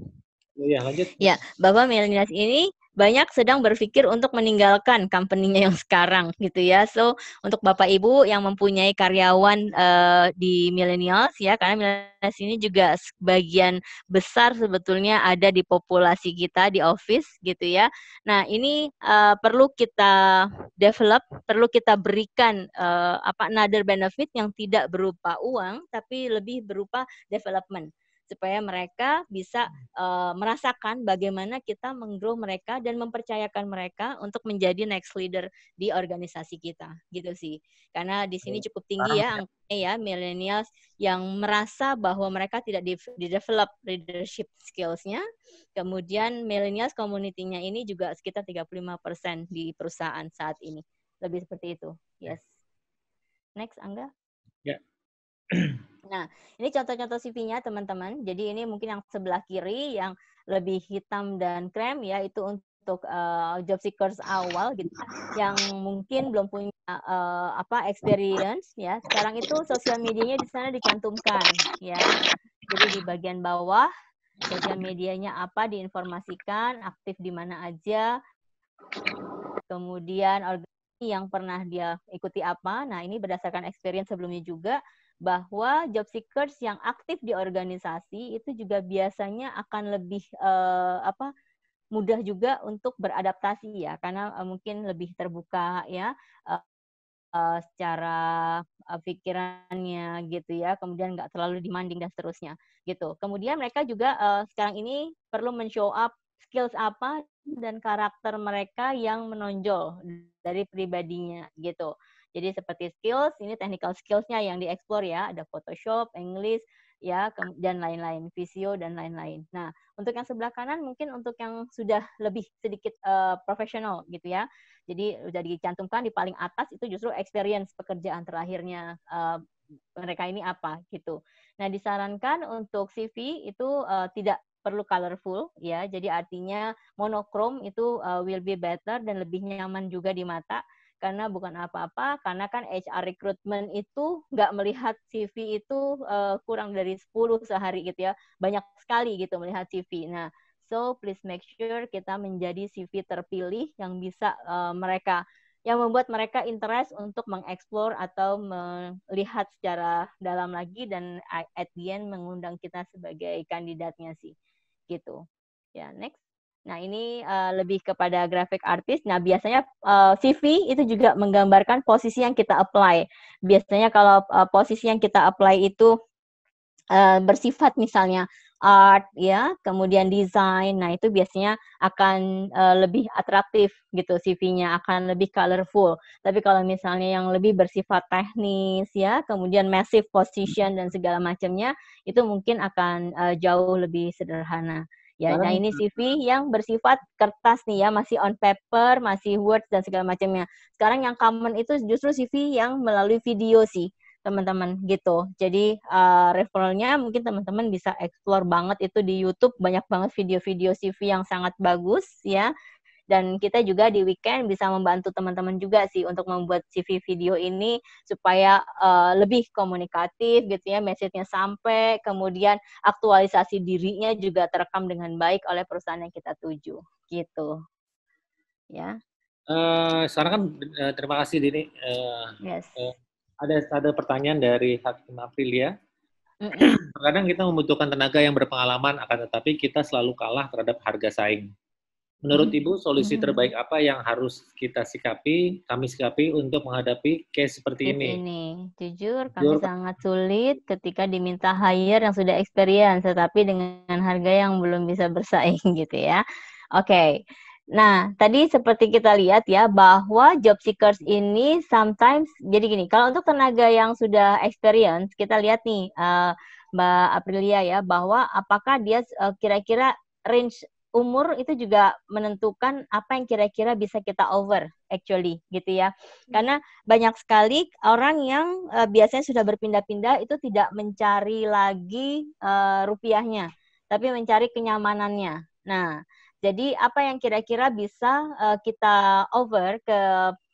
Ya, lanjut. Ya, Bapak milenials ini banyak sedang berpikir untuk meninggalkan company-nya yang sekarang gitu ya. So, untuk Bapak Ibu yang mempunyai karyawan uh, di millennials ya, karena millennials ini juga sebagian besar sebetulnya ada di populasi kita di office gitu ya. Nah, ini uh, perlu kita develop, perlu kita berikan uh, apa another benefit yang tidak berupa uang tapi lebih berupa development supaya mereka bisa uh, merasakan bagaimana kita menggrow mereka dan mempercayakan mereka untuk menjadi next leader di organisasi kita gitu sih. Karena di sini cukup tinggi ya angkanya ya millennials yang merasa bahwa mereka tidak di, di develop leadership skillsnya. Kemudian millennials community-nya ini juga sekitar 35% di perusahaan saat ini. Lebih seperti itu. Yes. Next Angga? Ya Nah, ini contoh-contoh CV-nya teman-teman. Jadi ini mungkin yang sebelah kiri yang lebih hitam dan krem ya itu untuk uh, job seekers awal gitu yang mungkin belum punya uh, apa experience ya. Sekarang itu sosial medianya di sana dicantumkan ya. Jadi di bagian bawah sosial medianya apa diinformasikan, aktif di mana aja. Kemudian organisasi yang pernah dia ikuti apa. Nah, ini berdasarkan experience sebelumnya juga bahwa job seekers yang aktif di organisasi itu juga biasanya akan lebih uh, apa mudah juga untuk beradaptasi ya karena uh, mungkin lebih terbuka ya uh, uh, secara uh, pikirannya gitu ya kemudian nggak terlalu demanding dan seterusnya gitu. Kemudian mereka juga uh, sekarang ini perlu men-show up skills apa dan karakter mereka yang menonjol dari pribadinya gitu jadi seperti skills, ini technical skillsnya yang dieksplor ya, ada Photoshop, English, ya dan lain-lain, visio dan lain-lain. Nah, untuk yang sebelah kanan mungkin untuk yang sudah lebih sedikit uh, profesional gitu ya. Jadi sudah dicantumkan di paling atas itu justru experience pekerjaan terakhirnya uh, mereka ini apa gitu. Nah, disarankan untuk CV itu uh, tidak perlu colorful ya. Jadi artinya monokrom itu uh, will be better dan lebih nyaman juga di mata karena bukan apa-apa karena kan HR recruitment itu nggak melihat CV itu uh, kurang dari 10 sehari gitu ya. Banyak sekali gitu melihat CV nah so please make sure kita menjadi CV terpilih yang bisa uh, mereka yang membuat mereka interest untuk mengeksplor atau melihat secara dalam lagi dan at the end mengundang kita sebagai kandidatnya sih. Gitu. Ya next nah ini uh, lebih kepada graphic artist nah biasanya uh, eh, CV itu juga menggambarkan posisi yang kita apply biasanya kalau uh, posisi yang kita apply itu uh, bersifat misalnya art ya, kemudian desain. Nah, itu biasanya akan uh, lebih atraktif gitu CV-nya, akan lebih colorful. Tapi kalau misalnya yang lebih bersifat teknis ya, kemudian massive position dan segala macamnya, itu mungkin akan uh, jauh lebih sederhana. Ya, nah ini CV yang bersifat kertas nih ya, masih on paper, masih words dan segala macamnya. Sekarang yang common itu justru CV yang melalui video sih teman-teman gitu. Jadi uh, referralnya mungkin teman-teman bisa explore banget itu di YouTube banyak banget video-video CV yang sangat bagus ya. Dan kita juga di weekend bisa membantu teman-teman juga sih untuk membuat CV video ini supaya uh, lebih komunikatif gitu ya, message-nya sampai, kemudian aktualisasi dirinya juga terekam dengan baik oleh perusahaan yang kita tuju gitu. Ya. Uh, sekarang kan uh, terima kasih Dini. Uh, yes. Uh, ada ada pertanyaan dari Hakim Aprilia. Terkadang [clears throat] kita membutuhkan tenaga yang berpengalaman, akan tetapi kita selalu kalah terhadap harga saing. Menurut Ibu, solusi terbaik apa yang harus kita sikapi, kami sikapi untuk menghadapi case seperti ini? Ini, jujur, kami jujur. sangat sulit ketika diminta hire yang sudah experience, tetapi dengan harga yang belum bisa bersaing [laughs] gitu ya. Oke, okay. Nah, tadi seperti kita lihat ya bahwa job seekers ini sometimes jadi gini, kalau untuk tenaga yang sudah experience, kita lihat nih uh, Mbak Aprilia ya bahwa apakah dia uh, kira-kira range umur itu juga menentukan apa yang kira-kira bisa kita over actually gitu ya. Karena banyak sekali orang yang uh, biasanya sudah berpindah-pindah itu tidak mencari lagi uh, rupiahnya, tapi mencari kenyamanannya. Nah, jadi apa yang kira-kira bisa uh, kita over ke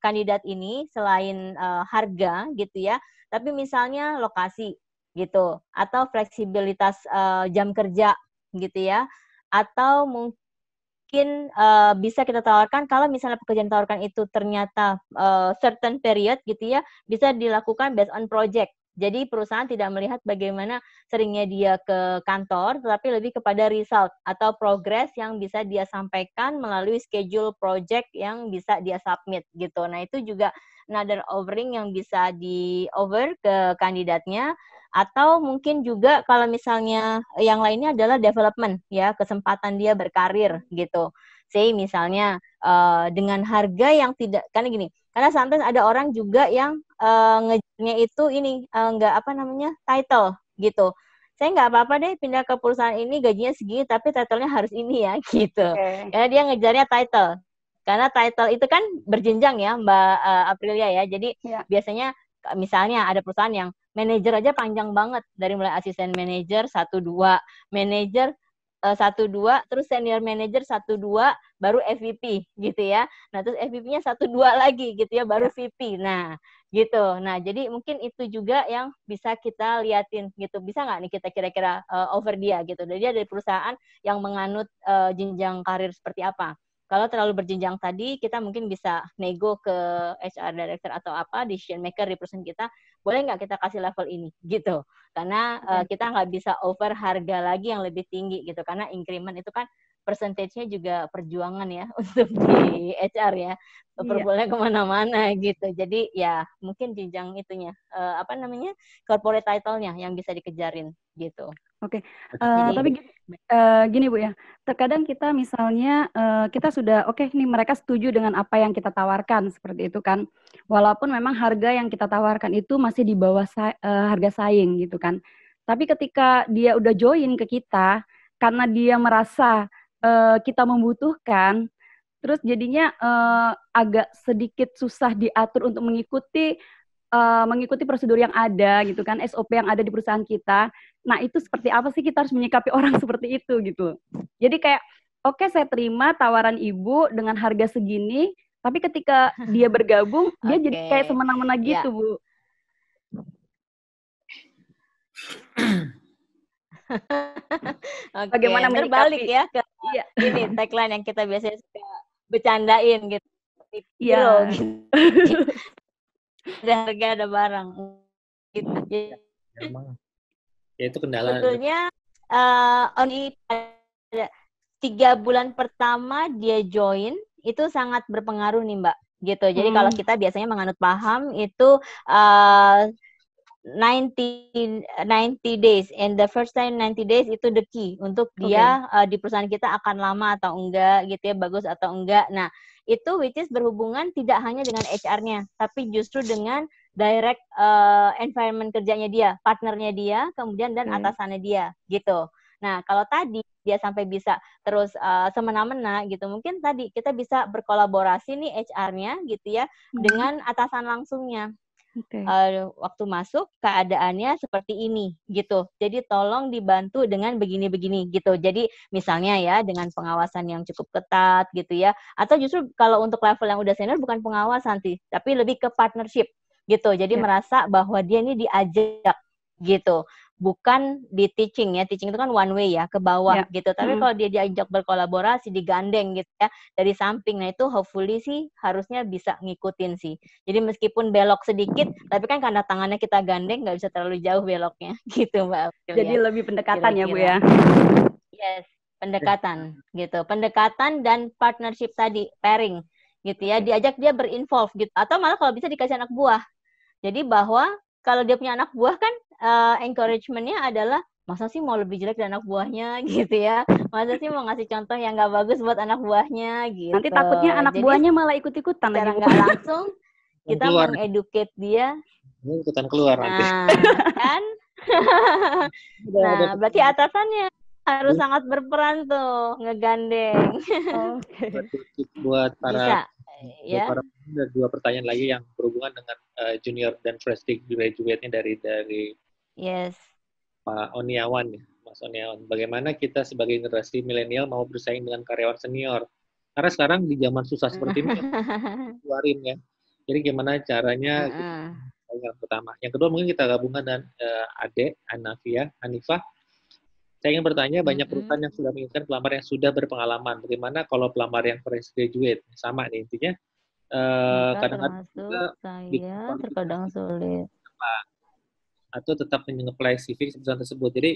kandidat ini selain uh, harga gitu ya, tapi misalnya lokasi gitu atau fleksibilitas uh, jam kerja gitu ya, atau mungkin uh, bisa kita tawarkan kalau misalnya pekerjaan tawarkan itu ternyata uh, certain period gitu ya, bisa dilakukan based on project jadi perusahaan tidak melihat bagaimana seringnya dia ke kantor, tetapi lebih kepada result atau progress yang bisa dia sampaikan melalui schedule project yang bisa dia submit gitu. Nah itu juga another offering yang bisa di over ke kandidatnya atau mungkin juga kalau misalnya yang lainnya adalah development ya kesempatan dia berkarir gitu. Say misalnya uh, dengan harga yang tidak karena gini karena sometimes ada orang juga yang uh, ngejarnya itu ini uh, nggak apa namanya title gitu. Saya nggak apa-apa deh pindah ke perusahaan ini gajinya segini tapi titlenya harus ini ya [laughs] gitu. Okay. Karena dia ngejarnya title. Karena title itu kan berjenjang ya Mbak uh, Aprilia ya. Jadi yeah. biasanya misalnya ada perusahaan yang manajer aja panjang banget dari mulai asisten manajer satu dua manajer satu dua terus senior manager satu dua baru FVP gitu ya. Nah terus FVP-nya satu dua [laughs] lagi gitu ya baru. VP nah gitu. Nah jadi mungkin itu juga yang bisa kita liatin gitu. Bisa nggak nih kita kira-kira uh, over dia gitu. Dia dari perusahaan yang menganut uh, jenjang karir seperti apa kalau terlalu berjenjang tadi, kita mungkin bisa nego ke HR director atau apa, decision maker di perusahaan kita, boleh nggak kita kasih level ini, gitu. Karena uh, kita nggak bisa over harga lagi yang lebih tinggi, gitu. Karena increment itu kan persentasenya juga perjuangan ya [laughs] untuk di HR ya perboleh iya. ke mana-mana gitu jadi ya mungkin jenjang itunya uh, apa namanya corporate title-nya yang bisa dikejarin gitu Oke, okay. uh, eh, tapi uh, gini bu ya, terkadang kita misalnya uh, kita sudah oke okay, nih mereka setuju dengan apa yang kita tawarkan seperti itu kan, walaupun memang harga yang kita tawarkan itu masih di bawah sa uh, harga saing gitu kan, tapi ketika dia udah join ke kita karena dia merasa uh, kita membutuhkan, terus jadinya uh, agak sedikit susah diatur untuk mengikuti uh, mengikuti prosedur yang ada gitu kan, SOP yang ada di perusahaan kita. Nah, itu seperti apa sih kita harus menyikapi [laughs] orang seperti itu gitu. Jadi kayak oke okay, saya terima tawaran Ibu dengan harga segini, tapi ketika dia [laughs] bergabung okay. dia jadi kayak semena-mena ya. gitu, yeah. Bu. [clears throat] okay. Bagaimana terbalik ya ke iya. ini tagline yang kita biasanya suka bercandain gitu Iya. Gitu. [laughs] ada harga ada barang. Gitu. Ya, emang. Ya itu kendala. Sebetulnya uh, only tiga bulan pertama dia join itu sangat berpengaruh nih Mbak gitu. Jadi hmm. kalau kita biasanya menganut paham itu uh, 90 90 days and the first time 90 days itu the key untuk dia okay. uh, di perusahaan kita akan lama atau enggak gitu ya bagus atau enggak. Nah, itu which is berhubungan tidak hanya dengan HR-nya tapi justru dengan direct uh, environment kerjanya dia, partnernya dia, kemudian dan hmm. atasannya dia gitu. Nah, kalau tadi dia sampai bisa terus uh, semena-mena gitu, mungkin tadi kita bisa berkolaborasi nih HR-nya gitu ya hmm. dengan atasan langsungnya okay. uh, waktu masuk keadaannya seperti ini gitu. Jadi tolong dibantu dengan begini-begini gitu. Jadi misalnya ya dengan pengawasan yang cukup ketat gitu ya. Atau justru kalau untuk level yang udah senior bukan pengawasan sih, tapi lebih ke partnership gitu. Jadi yeah. merasa bahwa dia ini diajak gitu bukan di teaching ya teaching itu kan one way ya ke bawah yeah. gitu. Tapi mm. kalau dia diajak berkolaborasi digandeng gitu ya dari samping nah itu hopefully sih harusnya bisa ngikutin sih. Jadi meskipun belok sedikit tapi kan karena tangannya kita gandeng nggak bisa terlalu jauh beloknya. [laughs] Gitu mbak jadi ya. lebih pendekatan Kira -kira. ya bu ya? Yes pendekatan gitu. Pendekatan dan partnership tadi pairing gitu ya. Diajak dia berinvolve gitu. Atau malah kalau bisa dikasih anak buah. Jadi bahwa kalau dia punya anak buah kan uh, encouragementnya adalah masa sih mau lebih jelek dari anak buahnya? [laughs] Gitu ya. Masa sih mau ngasih contoh yang nggak bagus buat anak buahnya? Gitu. Nanti takutnya anak Jadi, buahnya malah ikut ikutan secara nggak [laughs] langsung kita mengeduket dia. Ikutan keluar nah, kan? [laughs] Nah berarti atasannya harus hmm. sangat berperan tuh ngegandeng. Okay. buat para Bisa, ya. para ada dua pertanyaan lagi yang berhubungan dengan uh, junior dan fresh graduate-nya dari dari yes. Pak Oniawan ya, Mas Oniawan. Bagaimana kita sebagai generasi milenial mau bersaing dengan karyawan senior? Karena sekarang di zaman susah seperti ini, [laughs] keluarin ya. Jadi gimana caranya? Uh -uh. Yang pertama. Yang kedua mungkin kita gabungkan dengan uh, Ade, Anafia, Hanifah. Saya ingin bertanya, banyak perusahaan yang sudah menginginkan pelamar yang sudah berpengalaman. Bagaimana kalau pelamar yang fresh graduate? Sama nih, intinya Eh, kadang-kadang uh, saya terkadang sulit atau tetap menyeplai CV perusahaan tersebut. Jadi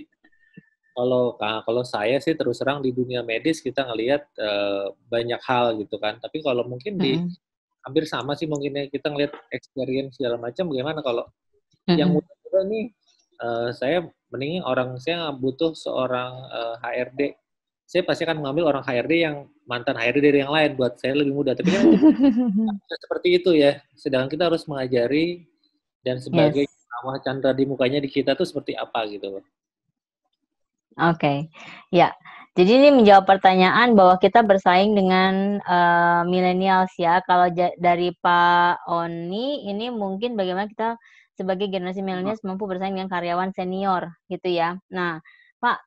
kalau kalau saya sih terus terang di dunia medis kita ngelihat uh, banyak hal gitu kan. Tapi kalau mungkin di mm -hmm. hampir sama sih mungkin kita ngelihat experience segala macam bagaimana kalau mm -hmm. yang muda-muda nih uh, saya mending orang saya butuh seorang uh, HRD saya pasti akan mengambil orang HRD yang mantan HRD dari yang lain buat saya lebih mudah. Tapi kan [laughs] seperti itu ya. Sedangkan kita harus mengajari dan sebagai yes. Nama Chandra di mukanya di kita tuh seperti apa gitu Oke, okay. ya. Jadi ini menjawab pertanyaan bahwa kita bersaing dengan uh, millennials ya. Kalau dari Pak Oni ini mungkin bagaimana kita sebagai generasi milenials mampu bersaing dengan karyawan senior gitu ya. Nah, Pak,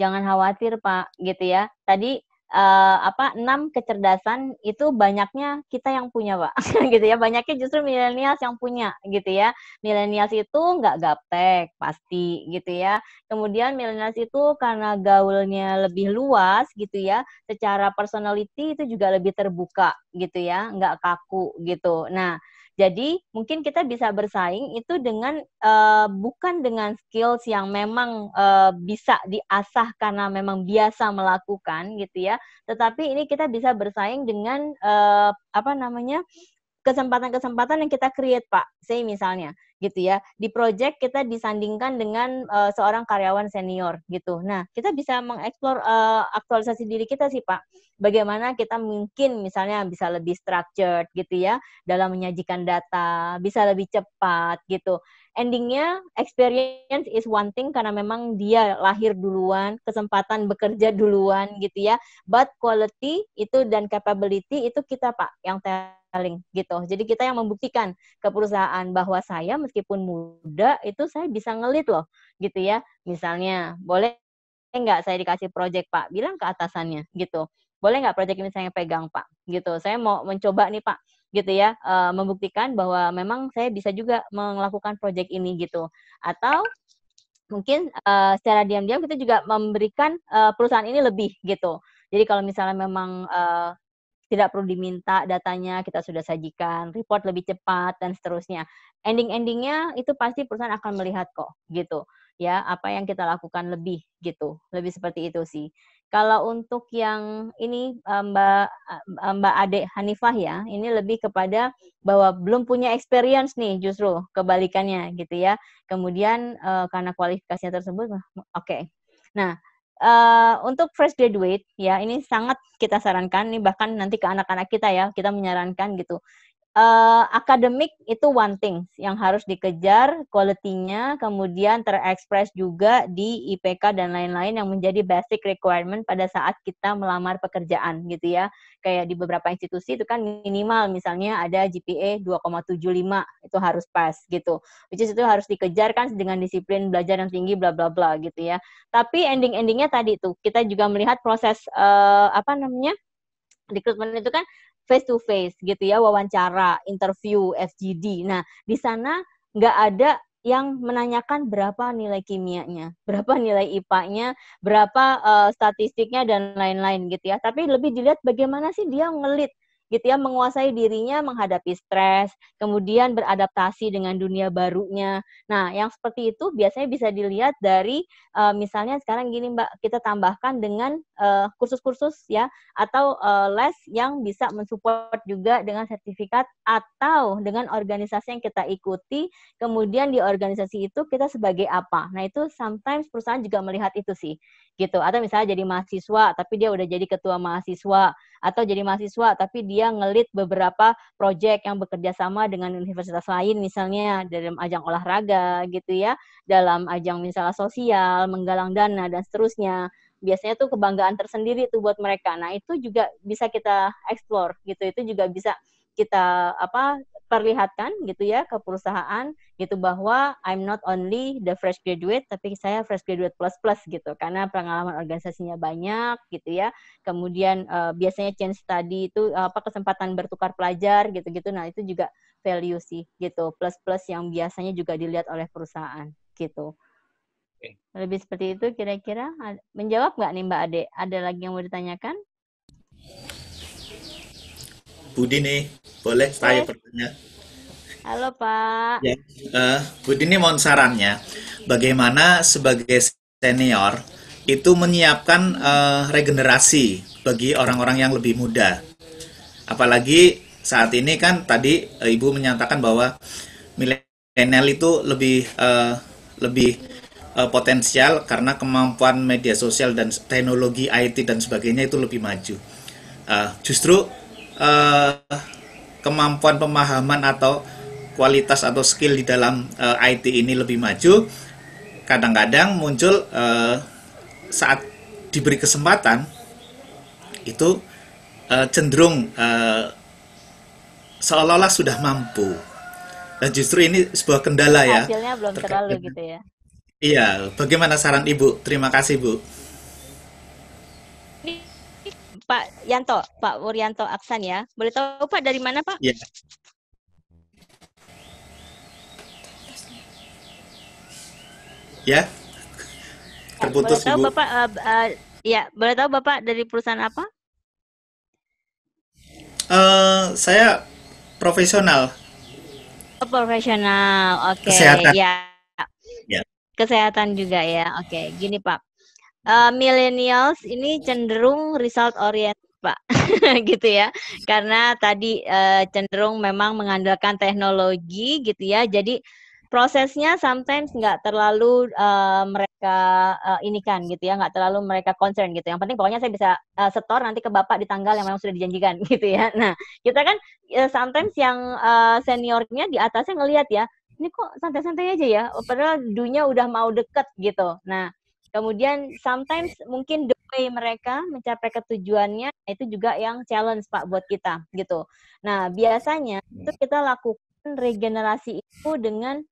jangan khawatir Pak gitu ya. Tadi uh, apa enam kecerdasan itu banyaknya kita yang punya Pak [laughs] gitu ya. Banyaknya justru milenials yang punya gitu ya. Milenials itu nggak gaptek pasti gitu ya. Kemudian milenials itu karena gaulnya lebih luas gitu ya. Secara personality itu juga lebih terbuka gitu ya. Nggak kaku gitu. Nah jadi mungkin kita bisa bersaing itu dengan uh, bukan dengan skills yang memang uh, bisa diasah karena memang biasa melakukan gitu ya, tetapi ini kita bisa bersaing dengan uh, apa namanya kesempatan-kesempatan yang kita create Pak. Saya misalnya gitu ya. Di project kita disandingkan dengan uh, seorang karyawan senior gitu. Nah, kita bisa mengeksplor uh, aktualisasi diri kita sih Pak. Bagaimana kita mungkin misalnya bisa lebih structured gitu ya dalam menyajikan data, bisa lebih cepat gitu endingnya experience is one thing karena memang dia lahir duluan, kesempatan bekerja duluan gitu ya. But quality itu dan capability itu kita Pak yang telling gitu. Jadi kita yang membuktikan ke perusahaan bahwa saya meskipun muda itu saya bisa ngelit loh gitu ya. Misalnya boleh nggak saya dikasih project Pak? Bilang ke atasannya gitu. Boleh nggak project ini saya pegang Pak? Gitu. Saya mau mencoba nih Pak gitu ya uh, membuktikan bahwa memang saya bisa juga melakukan project ini gitu atau mungkin uh, secara diam-diam kita juga memberikan uh, perusahaan ini lebih gitu jadi kalau misalnya memang uh, tidak perlu diminta datanya, kita sudah sajikan, report lebih cepat dan seterusnya. Ending-endingnya itu pasti perusahaan akan melihat kok, gitu. Ya, apa yang kita lakukan lebih gitu. Lebih seperti itu sih. Kalau untuk yang ini eh, Mbak eh, Mbak Ade Hanifah ya, ini lebih kepada bahwa belum punya experience nih justru kebalikannya gitu ya. Kemudian uh, karena kualifikasinya tersebut oke. Okay. Nah, uh, untuk fresh graduate ya ini sangat kita sarankan. Nih bahkan nanti ke anak-anak kita ya, kita menyarankan gitu uh, akademik itu one thing yang harus dikejar, quality-nya, kemudian terekspres juga di IPK dan lain-lain yang menjadi basic requirement pada saat kita melamar pekerjaan gitu ya. Kayak di beberapa institusi itu kan minimal misalnya ada GPA 2,75 itu harus pas gitu. Which is itu harus dikejar kan dengan disiplin belajar yang tinggi bla bla bla gitu ya. Tapi ending-endingnya tadi tuh kita juga melihat proses uh, apa namanya? rekrutmen itu kan face to face gitu ya wawancara interview FGD nah di sana nggak ada yang menanyakan berapa nilai kimianya, berapa nilai IPA-nya, berapa uh, statistiknya dan lain-lain gitu ya. Tapi lebih dilihat bagaimana sih dia ngelit gitu ya menguasai dirinya menghadapi stres, kemudian beradaptasi dengan dunia barunya. Nah, yang seperti itu biasanya bisa dilihat dari uh, misalnya sekarang gini Mbak, kita tambahkan dengan eh, kursus-kursus uh, ya atau uh, les yang bisa mensupport juga dengan sertifikat atau dengan organisasi yang kita ikuti, kemudian di organisasi itu kita sebagai apa. Nah, itu sometimes perusahaan juga melihat itu sih gitu. Atau misalnya jadi mahasiswa tapi dia udah jadi ketua mahasiswa atau jadi mahasiswa tapi dia ngelit beberapa proyek yang bekerja sama dengan universitas lain misalnya dalam ajang olahraga gitu ya dalam ajang misalnya sosial menggalang dana dan seterusnya. Biasanya tuh kebanggaan tersendiri tuh buat mereka. Nah itu juga bisa kita explore gitu. Itu juga bisa kita apa perlihatkan gitu ya ke perusahaan gitu bahwa I'm not only the fresh graduate tapi saya fresh graduate plus plus gitu. Karena pengalaman organisasinya banyak gitu ya. Kemudian uh, biasanya change study itu apa kesempatan bertukar pelajar gitu-gitu. Nah itu juga value sih gitu. Plus plus yang biasanya juga dilihat oleh perusahaan gitu. Lebih seperti itu kira-kira? Menjawab nggak nih Mbak Ade? Ada lagi yang mau ditanyakan Budi nih, boleh saya pertanyaan? Halo Pak. Ya, uh, Budi ini mohon sarannya, bagaimana sebagai senior itu menyiapkan uh, regenerasi bagi orang-orang yang lebih muda. Apalagi saat ini kan tadi uh, Ibu menyatakan bahwa milenial itu lebih uh, lebih uh, potensial karena kemampuan media sosial dan teknologi IT dan sebagainya itu lebih maju. Uh, justru uh, kemampuan pemahaman atau kualitas atau skill di dalam uh, eh, IT ini lebih maju, kadang-kadang muncul uh, saat diberi kesempatan itu uh, cenderung uh, seolah-olah sudah mampu. Dan justru ini sebuah kendala ya. Hasilnya belum terlalu gitu ya. Iya, bagaimana saran Ibu? Terima kasih, Bu. Pak Yanto, Pak Wuryanto Aksan ya. Boleh tahu Pak dari mana Pak? Iya. Ya. Terputus boleh tahu Ibu. Bapak uh, uh, ya, boleh tahu Bapak dari perusahaan apa? Uh, saya profesional. Oh, profesional. Oke, okay. Kesehatan. Ya. ya. Kesehatan juga ya. Oke, okay. gini Pak uh, millennials ini cenderung result oriented Pak, [laughs] gitu ya. Karena tadi uh, cenderung memang mengandalkan teknologi gitu ya. Jadi prosesnya sometimes nggak terlalu uh, mereka uh, ini kan gitu ya, nggak terlalu mereka concern gitu. Yang penting pokoknya saya bisa uh, setor nanti ke bapak di tanggal yang memang sudah dijanjikan [laughs] gitu ya. Nah kita kan uh, sometimes yang uh, seniornya di atasnya ngelihat ya, ini kok santai-santai aja ya, padahal dunia udah mau deket gitu. Nah Kemudian sometimes mungkin the way mereka mencapai ketujuannya itu juga yang challenge Pak buat kita gitu. Nah, biasanya itu kita lakukan regenerasi itu dengan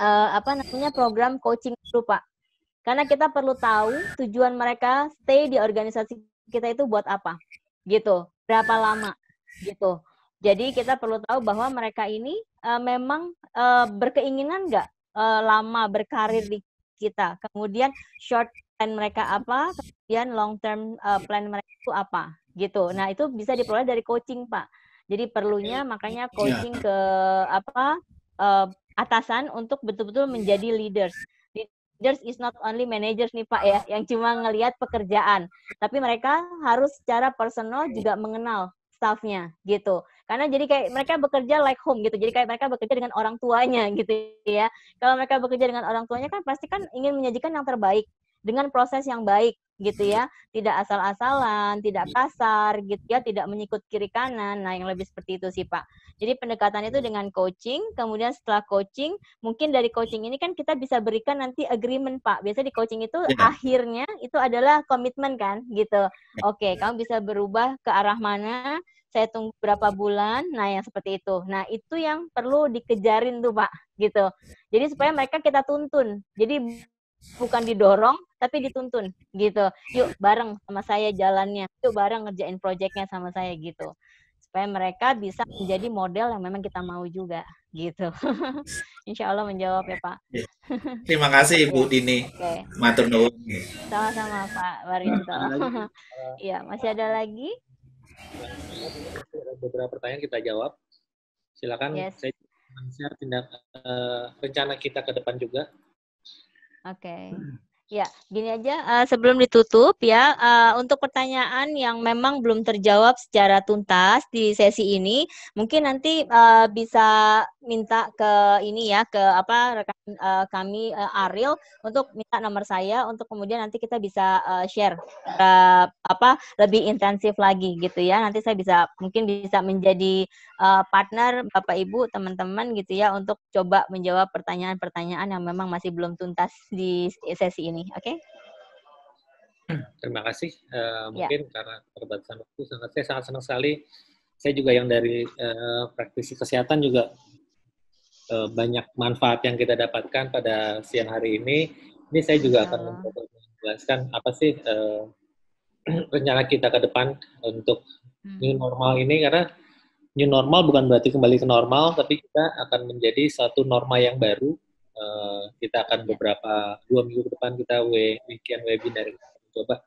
uh, apa namanya program coaching dulu Pak. Karena kita perlu tahu tujuan mereka stay di organisasi kita itu buat apa. Gitu. Berapa lama gitu. Jadi kita perlu tahu bahwa mereka ini uh, memang uh, berkeinginan nggak uh, lama berkarir di kita. Kemudian short plan mereka apa, kemudian long term uh, plan mereka itu apa, gitu. Nah, itu bisa diperoleh dari coaching, Pak. Jadi perlunya makanya coaching ke apa uh, atasan untuk betul-betul menjadi leaders. Leaders is not only managers nih Pak ya, yang cuma ngelihat pekerjaan, tapi mereka harus secara personal juga mengenal staffnya gitu. Karena jadi kayak mereka bekerja like home gitu. Jadi kayak mereka bekerja dengan orang tuanya [laughs] gitu ya. Kalau mereka bekerja dengan orang tuanya kan pasti kan ingin menyajikan yang terbaik. Dengan proses yang baik gitu ya. Tidak asal-asalan tidak kasar gitu ya. Tidak menyikut kiri kanan. Nah yang lebih seperti itu sih pak. Jadi pendekatan itu dengan coaching. Kemudian setelah coaching mungkin dari coaching ini kan kita bisa berikan nanti agreement pak. Biasa di coaching itu yeah. akhirnya itu adalah komitmen kan gitu. Ya. oke okay, kamu bisa berubah ke arah mana saya tunggu berapa bulan nah yang seperti itu. Nah itu yang perlu dikejarin tuh pak gitu. Jadi supaya mereka kita tuntun. Jadi bukan didorong tapi dituntun gitu. Yuk bareng sama saya jalannya. Yuk bareng ngerjain proyeknya sama saya gitu. Supaya mereka bisa menjadi model yang memang kita mau juga gitu. [laughs] Insya Allah menjawab ya Pak. Terima kasih Ibu Dini. Okay. matur nuwun. Sama-sama Pak. Warinto [laughs] iya masih ada lagi beberapa pertanyaan kita jawab silakan yes. saya share tindak uh, rencana kita ke depan juga Oke. Okay. Ya, gini aja uh, sebelum ditutup ya, uh, untuk pertanyaan yang memang belum terjawab secara tuntas di sesi ini, mungkin nanti uh, bisa minta ke ini ya, ke apa rekan uh, kami uh, Ariel untuk minta nomor saya untuk kemudian nanti kita bisa uh, share uh, apa lebih intensif lagi gitu ya. Nanti saya bisa mungkin bisa menjadi uh, partner Bapak Ibu, teman-teman gitu ya untuk coba menjawab pertanyaan-pertanyaan yang memang masih belum tuntas di sesi ini ini. Oke? Okay? Terima kasih. Uh, mungkin ya. karena terbatasan waktu, sangat saya sangat senang sekali. Saya juga yang dari uh, praktisi kesehatan juga uh, banyak manfaat yang kita dapatkan pada siang hari ini. Ini saya juga ya. akan mencoba menjelaskan apa sih uh, [clears throat] rencana kita ke depan untuk hmm. new normal ini karena new normal bukan berarti kembali ke normal, tapi kita akan menjadi satu norma yang baru Eh, kita akan beberapa dua minggu ke depan kita we, weekend webinar coba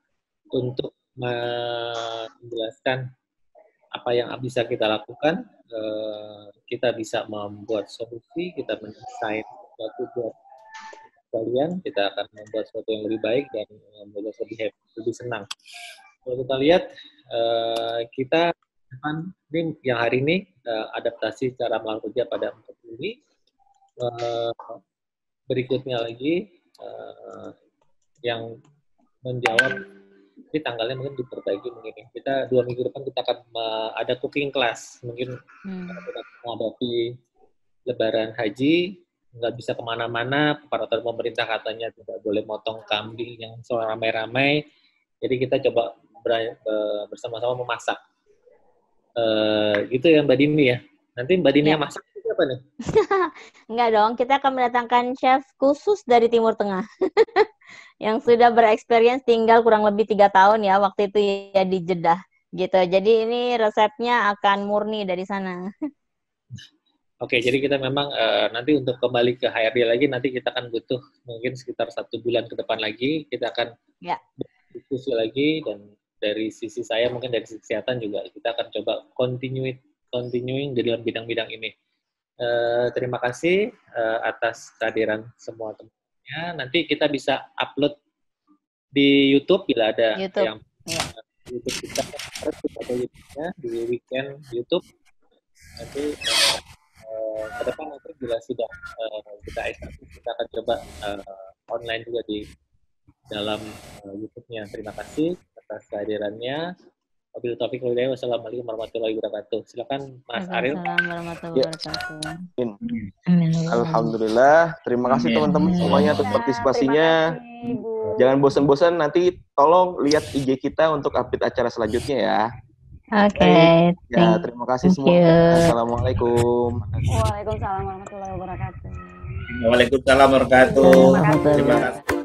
untuk menjelaskan apa yang bisa kita lakukan. Uh, kita bisa membuat solusi, kita mendesain sesuatu buat kalian, kita akan membuat sesuatu yang lebih baik dan membuat lebih happy, lebih senang. Kalau kita lihat, uh, kita depan ini yang hari ini uh, adaptasi cara melakukan kerja pada empat ini uh, berikutnya lagi uh, yang menjawab ini tanggalnya mungkin diperbagi mungkin ya. kita dua minggu depan kita akan uh, ada cooking class mungkin hmm. kita menghadapi lebaran haji nggak bisa ke mana-mana peraturan pemerintah katanya tidak boleh motong kambing yang ramai-ramai jadi kita coba bersama-sama memasak uh, gitu ya mbak Dini ya nanti mbak Dini ya. yang masak siapa nih? [laughs] Enggak dong, kita akan mendatangkan chef khusus dari Timur Tengah. [laughs] yang sudah bereksperience tinggal kurang lebih tiga tahun ya, waktu itu ya di Jeddah. Gitu. Jadi ini resepnya akan murni dari sana. [laughs] Oke, jadi kita memang uh, nanti untuk kembali ke HRD lagi, nanti kita akan butuh mungkin sekitar satu bulan ke depan lagi, kita akan ya. diskusi lagi, dan dari sisi saya mungkin dari sisi kesehatan juga, kita akan coba continue continuing di dalam bidang-bidang ini. Uh, terima kasih uh, atas kehadiran semua teman-temannya. Nanti kita bisa upload di YouTube bila ada YouTube. yang yeah. YouTube kita ada YouTube-nya di weekend YouTube. Nanti uh, ke depan nanti bila sudah uh, kita establish kita akan coba uh, online juga di dalam uh, YouTube-nya. Terima kasih atas kehadirannya. Wabil Taufik Hidayah. Wassalamualaikum warahmatullahi wabarakatuh. Silakan Mas. Assalamualaikum warahmatullahi ya. wabarakatuh. Alhamdulillah. Terima kasih teman-teman semuanya untuk partisipasinya. Jangan bosan-bosan nanti tolong lihat IG kita untuk update acara selanjutnya ya. Oke. Okay, ya, terima kasih semua. Assalamualaikum. Waalaikumsalam warahmatullahi wabarakatuh. Waalaikumsalam warahmatullahi wabarakatuh. Terima kasih.